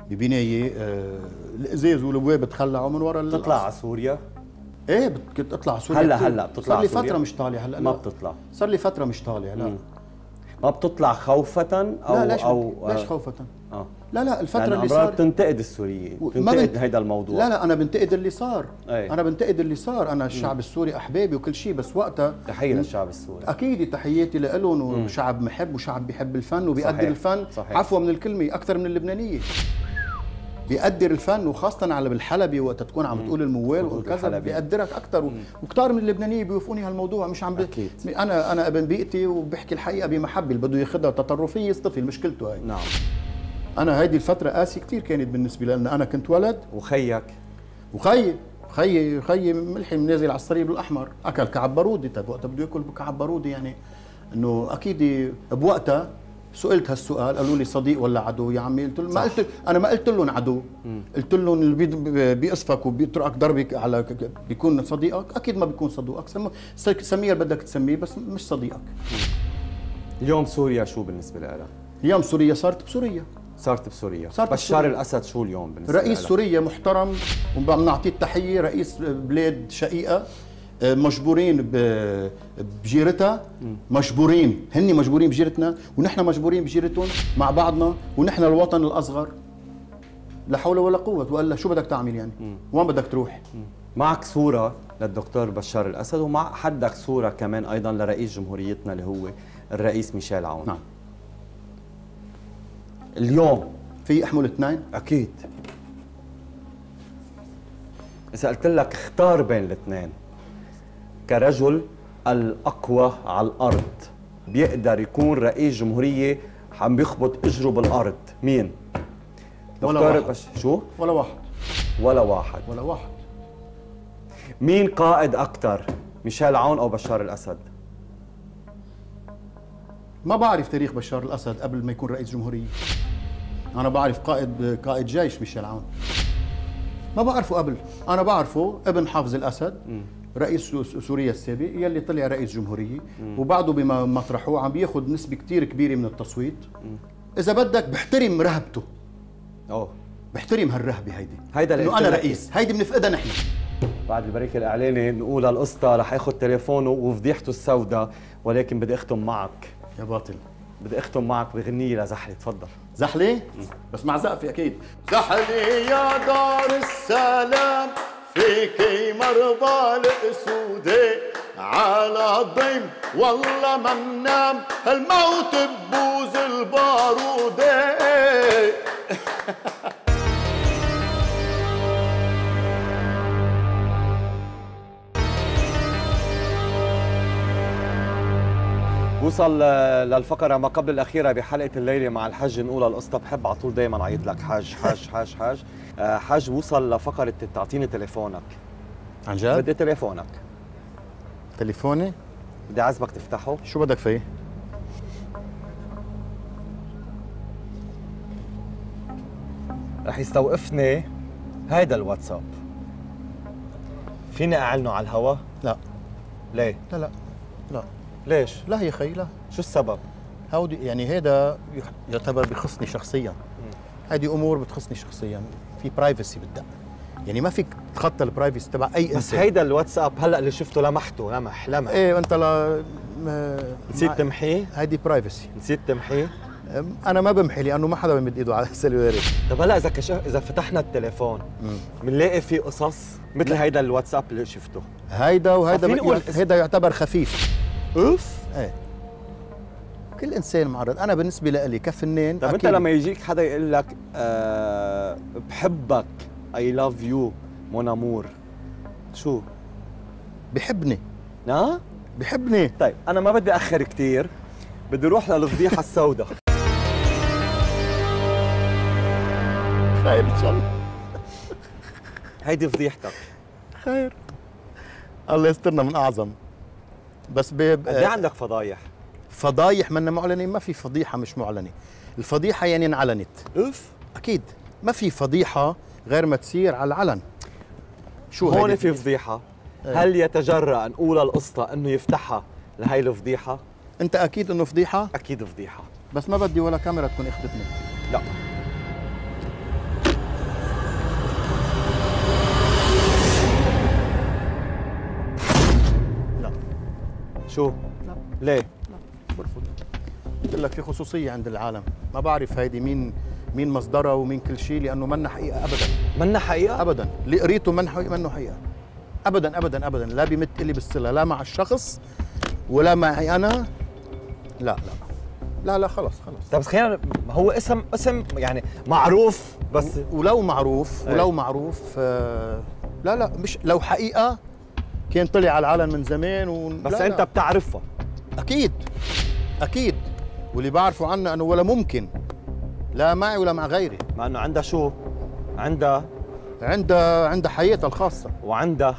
ببناية آه... الإزاز والأبواب تخلعوا من وراء تطلع على سوريا؟ إيه بت- كنت أطلع على سوريا هلا. هلا بتطلع صار لي؟ فترة مش طالع هلا. ما. بتطلع. صار لي فترة مش طالع لا. ما بتطلع خوفة أو لا ليش أو ليش خوفة آه. لا لا الفترة لأن اللي صار بتنتقد السوريين بتنتقد بنت- هيدا الموضوع. لا لا أنا بنتقد اللي صار. أي. أنا بنتقد اللي صار. أنا الشعب السوري أحبابي وكل شيء بس وقتها تحية للشعب السوري. أكيد تحياتي لهم وشعب محب وشعب بيحب الفن وبيقدر الفن. صحيح. عفوا من الكلمة أكثر من اللبنانية. بيقدر الفن وخاصة على بالحلبي وقت تكون عم تقول الموال وكذا. بيقدرك أكثر. وكتار من اللبنانية بيوافقوني هالموضوع. مش عم ب... أكيد. أنا أنا ابن بيئتي وبحكي الحقيقة بمحبة اللي بده ياخذها تطرفية يصطفي مشكلته هاي. نعم. أنا هيدي الفترة قاسية كثير كانت بالنسبة لي لأن أنا كنت ولد. وخيك. وخيي خيي خيي ملحي نازل على الصليب الأحمر. أكل كعب بارودي طيب وقتها بده ياكل كعب بارودي يعني. إنه أكيد بوقتها سئلت هالسؤال قالوا لي صديق ولا عدو؟ يا عمي قلت لهم ما قلت أنا ما قلت لهم عدو. قلت لهم اللي بي- بيقصفك وبيطرقك ضربك على بيكون صديقك. أكيد ما بيكون صديقك سم- سميه اللي بدك تسميه بس مش صديقك. اليوم سوريا شو بالنسبة لك؟ اليوم سوريا صارت بسوريا. صارت بسوريا. صارت بشار بسوريا. الأسد شو اليوم بالنسبة رئيس؟ سوريا محترم وبنعطيه التحية رئيس بلاد شقيقة آه، مجبورين بجيرتها. مجبورين هن مجبورين بجيرتنا ونحن مجبورين بجيرتهم مع بعضنا ونحن الوطن الأصغر. لا حول ولا قوة. وقال له شو بدك تعمل يعني؟ وين بدك تروح؟ معك صورة للدكتور بشار الأسد ومع حدك صورة كمان أيضا لرئيس جمهوريتنا اللي هو الرئيس ميشيل عون. نعم. اليوم في أحمل اثنين أكيد إذا قلت لك اختار بين الاثنين كرجل الأقوى على الأرض بيقدر يكون رئيس جمهورية عم بيخبط إجره بالأرض مين؟ ولا واحد. بش... شو؟ ولا واحد ولا واحد ولا واحد مين قائد أكثر؟ ميشيل عون أو بشار الأسد؟ ما بعرف تاريخ بشار الأسد قبل ما يكون رئيس جمهورية أنا بعرف قائد قائد جيش ميشيل عون. ما بعرفه قبل. أنا بعرفه ابن حافظ الأسد رئيس سو- سوريا السابق يلي طلع رئيس جمهورية. وبعده بما مطرحه عم بياخذ نسبة كتير كبيرة من التصويت. إذا بدك بحترم رهبته. أوه. بحترم هالرهبة هيدي. هيدا إنه أنا رئيس. هيدي بنفقدها نحن. بعد البريك الإعلاني نقول القصة رح ياخذ تليفونه وفضيحته السوداء ولكن بدي أختم معك. يا باطل. بدي أختم معك بغنية لزحلة تفضل. زحلة بس مع زقفة أكيد. زحلة يا دار السلام فيكي مرضى الأسودة. على الضيم والله ما منام الموت ببوز البارودة. بوصل آه، للفقرة ما قبل الأخيرة بحلقة الليلة مع الحاج نقول القصة بحب على طول دايما عيط لك. حاج حاج حاج حاج. آه، حاج وصل لفقرة تعطيني تليفونك. عن جد؟ بدي تليفونك. تليفوني؟ بدي عزبك تفتحه. شو بدك فيه؟ رح يستوقفني هيدا الواتساب. فيني أعلنه على الهوا؟ لا. ليه؟ لا لا. لا. ليش؟ لا يا خي لا. شو السبب؟ هودي يعني هيدا يعتبر بخصني شخصيا. هذه أمور بتخصني شخصيا. في privacy بدها يعني ما فيك تخطى ال privacy تبع أي بس إنسان. هيدا الواتساب هلأ اللي شفته لمحته لمح لمح. إيه انت لا نسيت تمحيه؟ هيدي privacy نسيت تمحيه؟ أنا ما بمحي لأنه ما حدا بيمد إيده على السلولاري طب هلأ إذا كشف إذا فتحنا التليفون بنلاقي في قصص مثل هيدا الواتساب اللي شفته؟ هيدا وهيدا هيدا يعتبر خفيف. أوف إيه. كل إنسان معرض. أنا بالنسبة لي كفنان طب أنت. لما يجيك حدا يقول لك أه بحبك I love you mon amour شو؟ بحبني. ها؟ بحبني. طيب أنا ما بدي أخر كتير بدي أروح للفضيحة السوداء. خير إن شاء الله. هيدي فضيحتك. خير. الله يسترنا من أعظم. بس ب... قد إيه عندك فضايح؟ فضايح؟ منا معلنه ما في فضيحة مش معلنه الفضيحة يعني انعلنت. أوف. أكيد. ما في فضيحة غير ما تصير على العلن. شو هون؟ في فضيحة. إيه. هل يتجرأ نقول القصة أنه يفتحها لهي الفضيحة؟ أنت أكيد إنه فضيحة؟ أكيد فضيحة. بس ما بدي ولا كاميرا تكون أخذتني. لا. شو؟ لا. ليه؟ برفض. قلت لك في خصوصية عند العالم. ما بعرف هيدي مين مين مصدرها ومين كل شيء لأنه منا حقيقة ابدا. منا حقيقة؟ ابدا. اللي قريته من حقيقة منه حقيقة. ابدا ابدا ابدا. لا بيمت لي بالصلة لا مع الشخص ولا معي أنا. لا لا. لا لا خلص خلص طب خلينا هو اسم اسم يعني معروف بس ولو معروف إيه. ولو معروف آه، لا لا مش لو حقيقة كان طلع على العلن من زمان و... بس لا انت لا. بتعرفها. أكيد. أكيد. واللي بعرفه عنها إنه ولا ممكن. لا معي ولا مع غيري. مع إنه عندها شو؟ عندها عندها عندها حياتها الخاصة. وعندها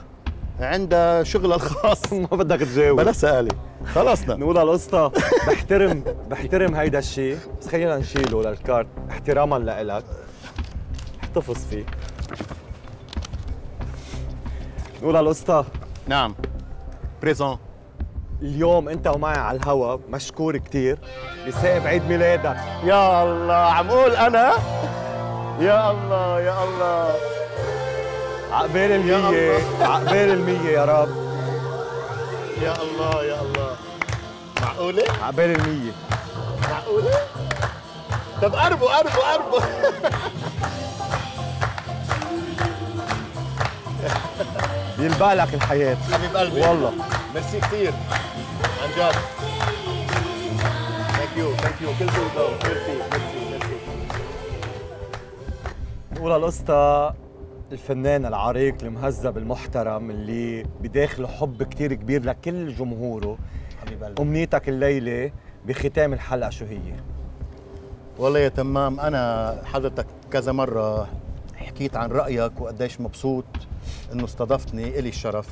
عندها شغلها الخاص ما بدك تجاوب. بلا سألة خلصنا. نقول القصة. بحترم بحترم هيدا الشيء. بس خلينا نشيله للكارت. احتراما لإلك. احتفظ فيه. نقول القصة. نعم. بريزون. اليوم انت ومعي على الهوا مشكور كتير. بسبب عيد ميلادك. يا الله عم قول أنا؟ يا الله يا الله. عقبال المية. عقبال المية يا رب. يا الله يا الله. معقولة؟ عقبال المية. معقولة؟ طب قربوا قربوا قربوا بيلبق لك الحياة. حبيب قلبي والله. ميرسي كثير عن جد. thank you thank you كل شيء merci merci merci. نقولا الأسطا الفنان العريق المهذب المحترم اللي بداخله حب كتير كبير لكل جمهوره. حبيب قلبي أمنيتك الليلة بختام الحلقة شو هي؟ والله يا تمام. أنا حضرتك كذا مرة حكيت عن رأيك وقديش مبسوط. إنه استضفتني إلي الشرف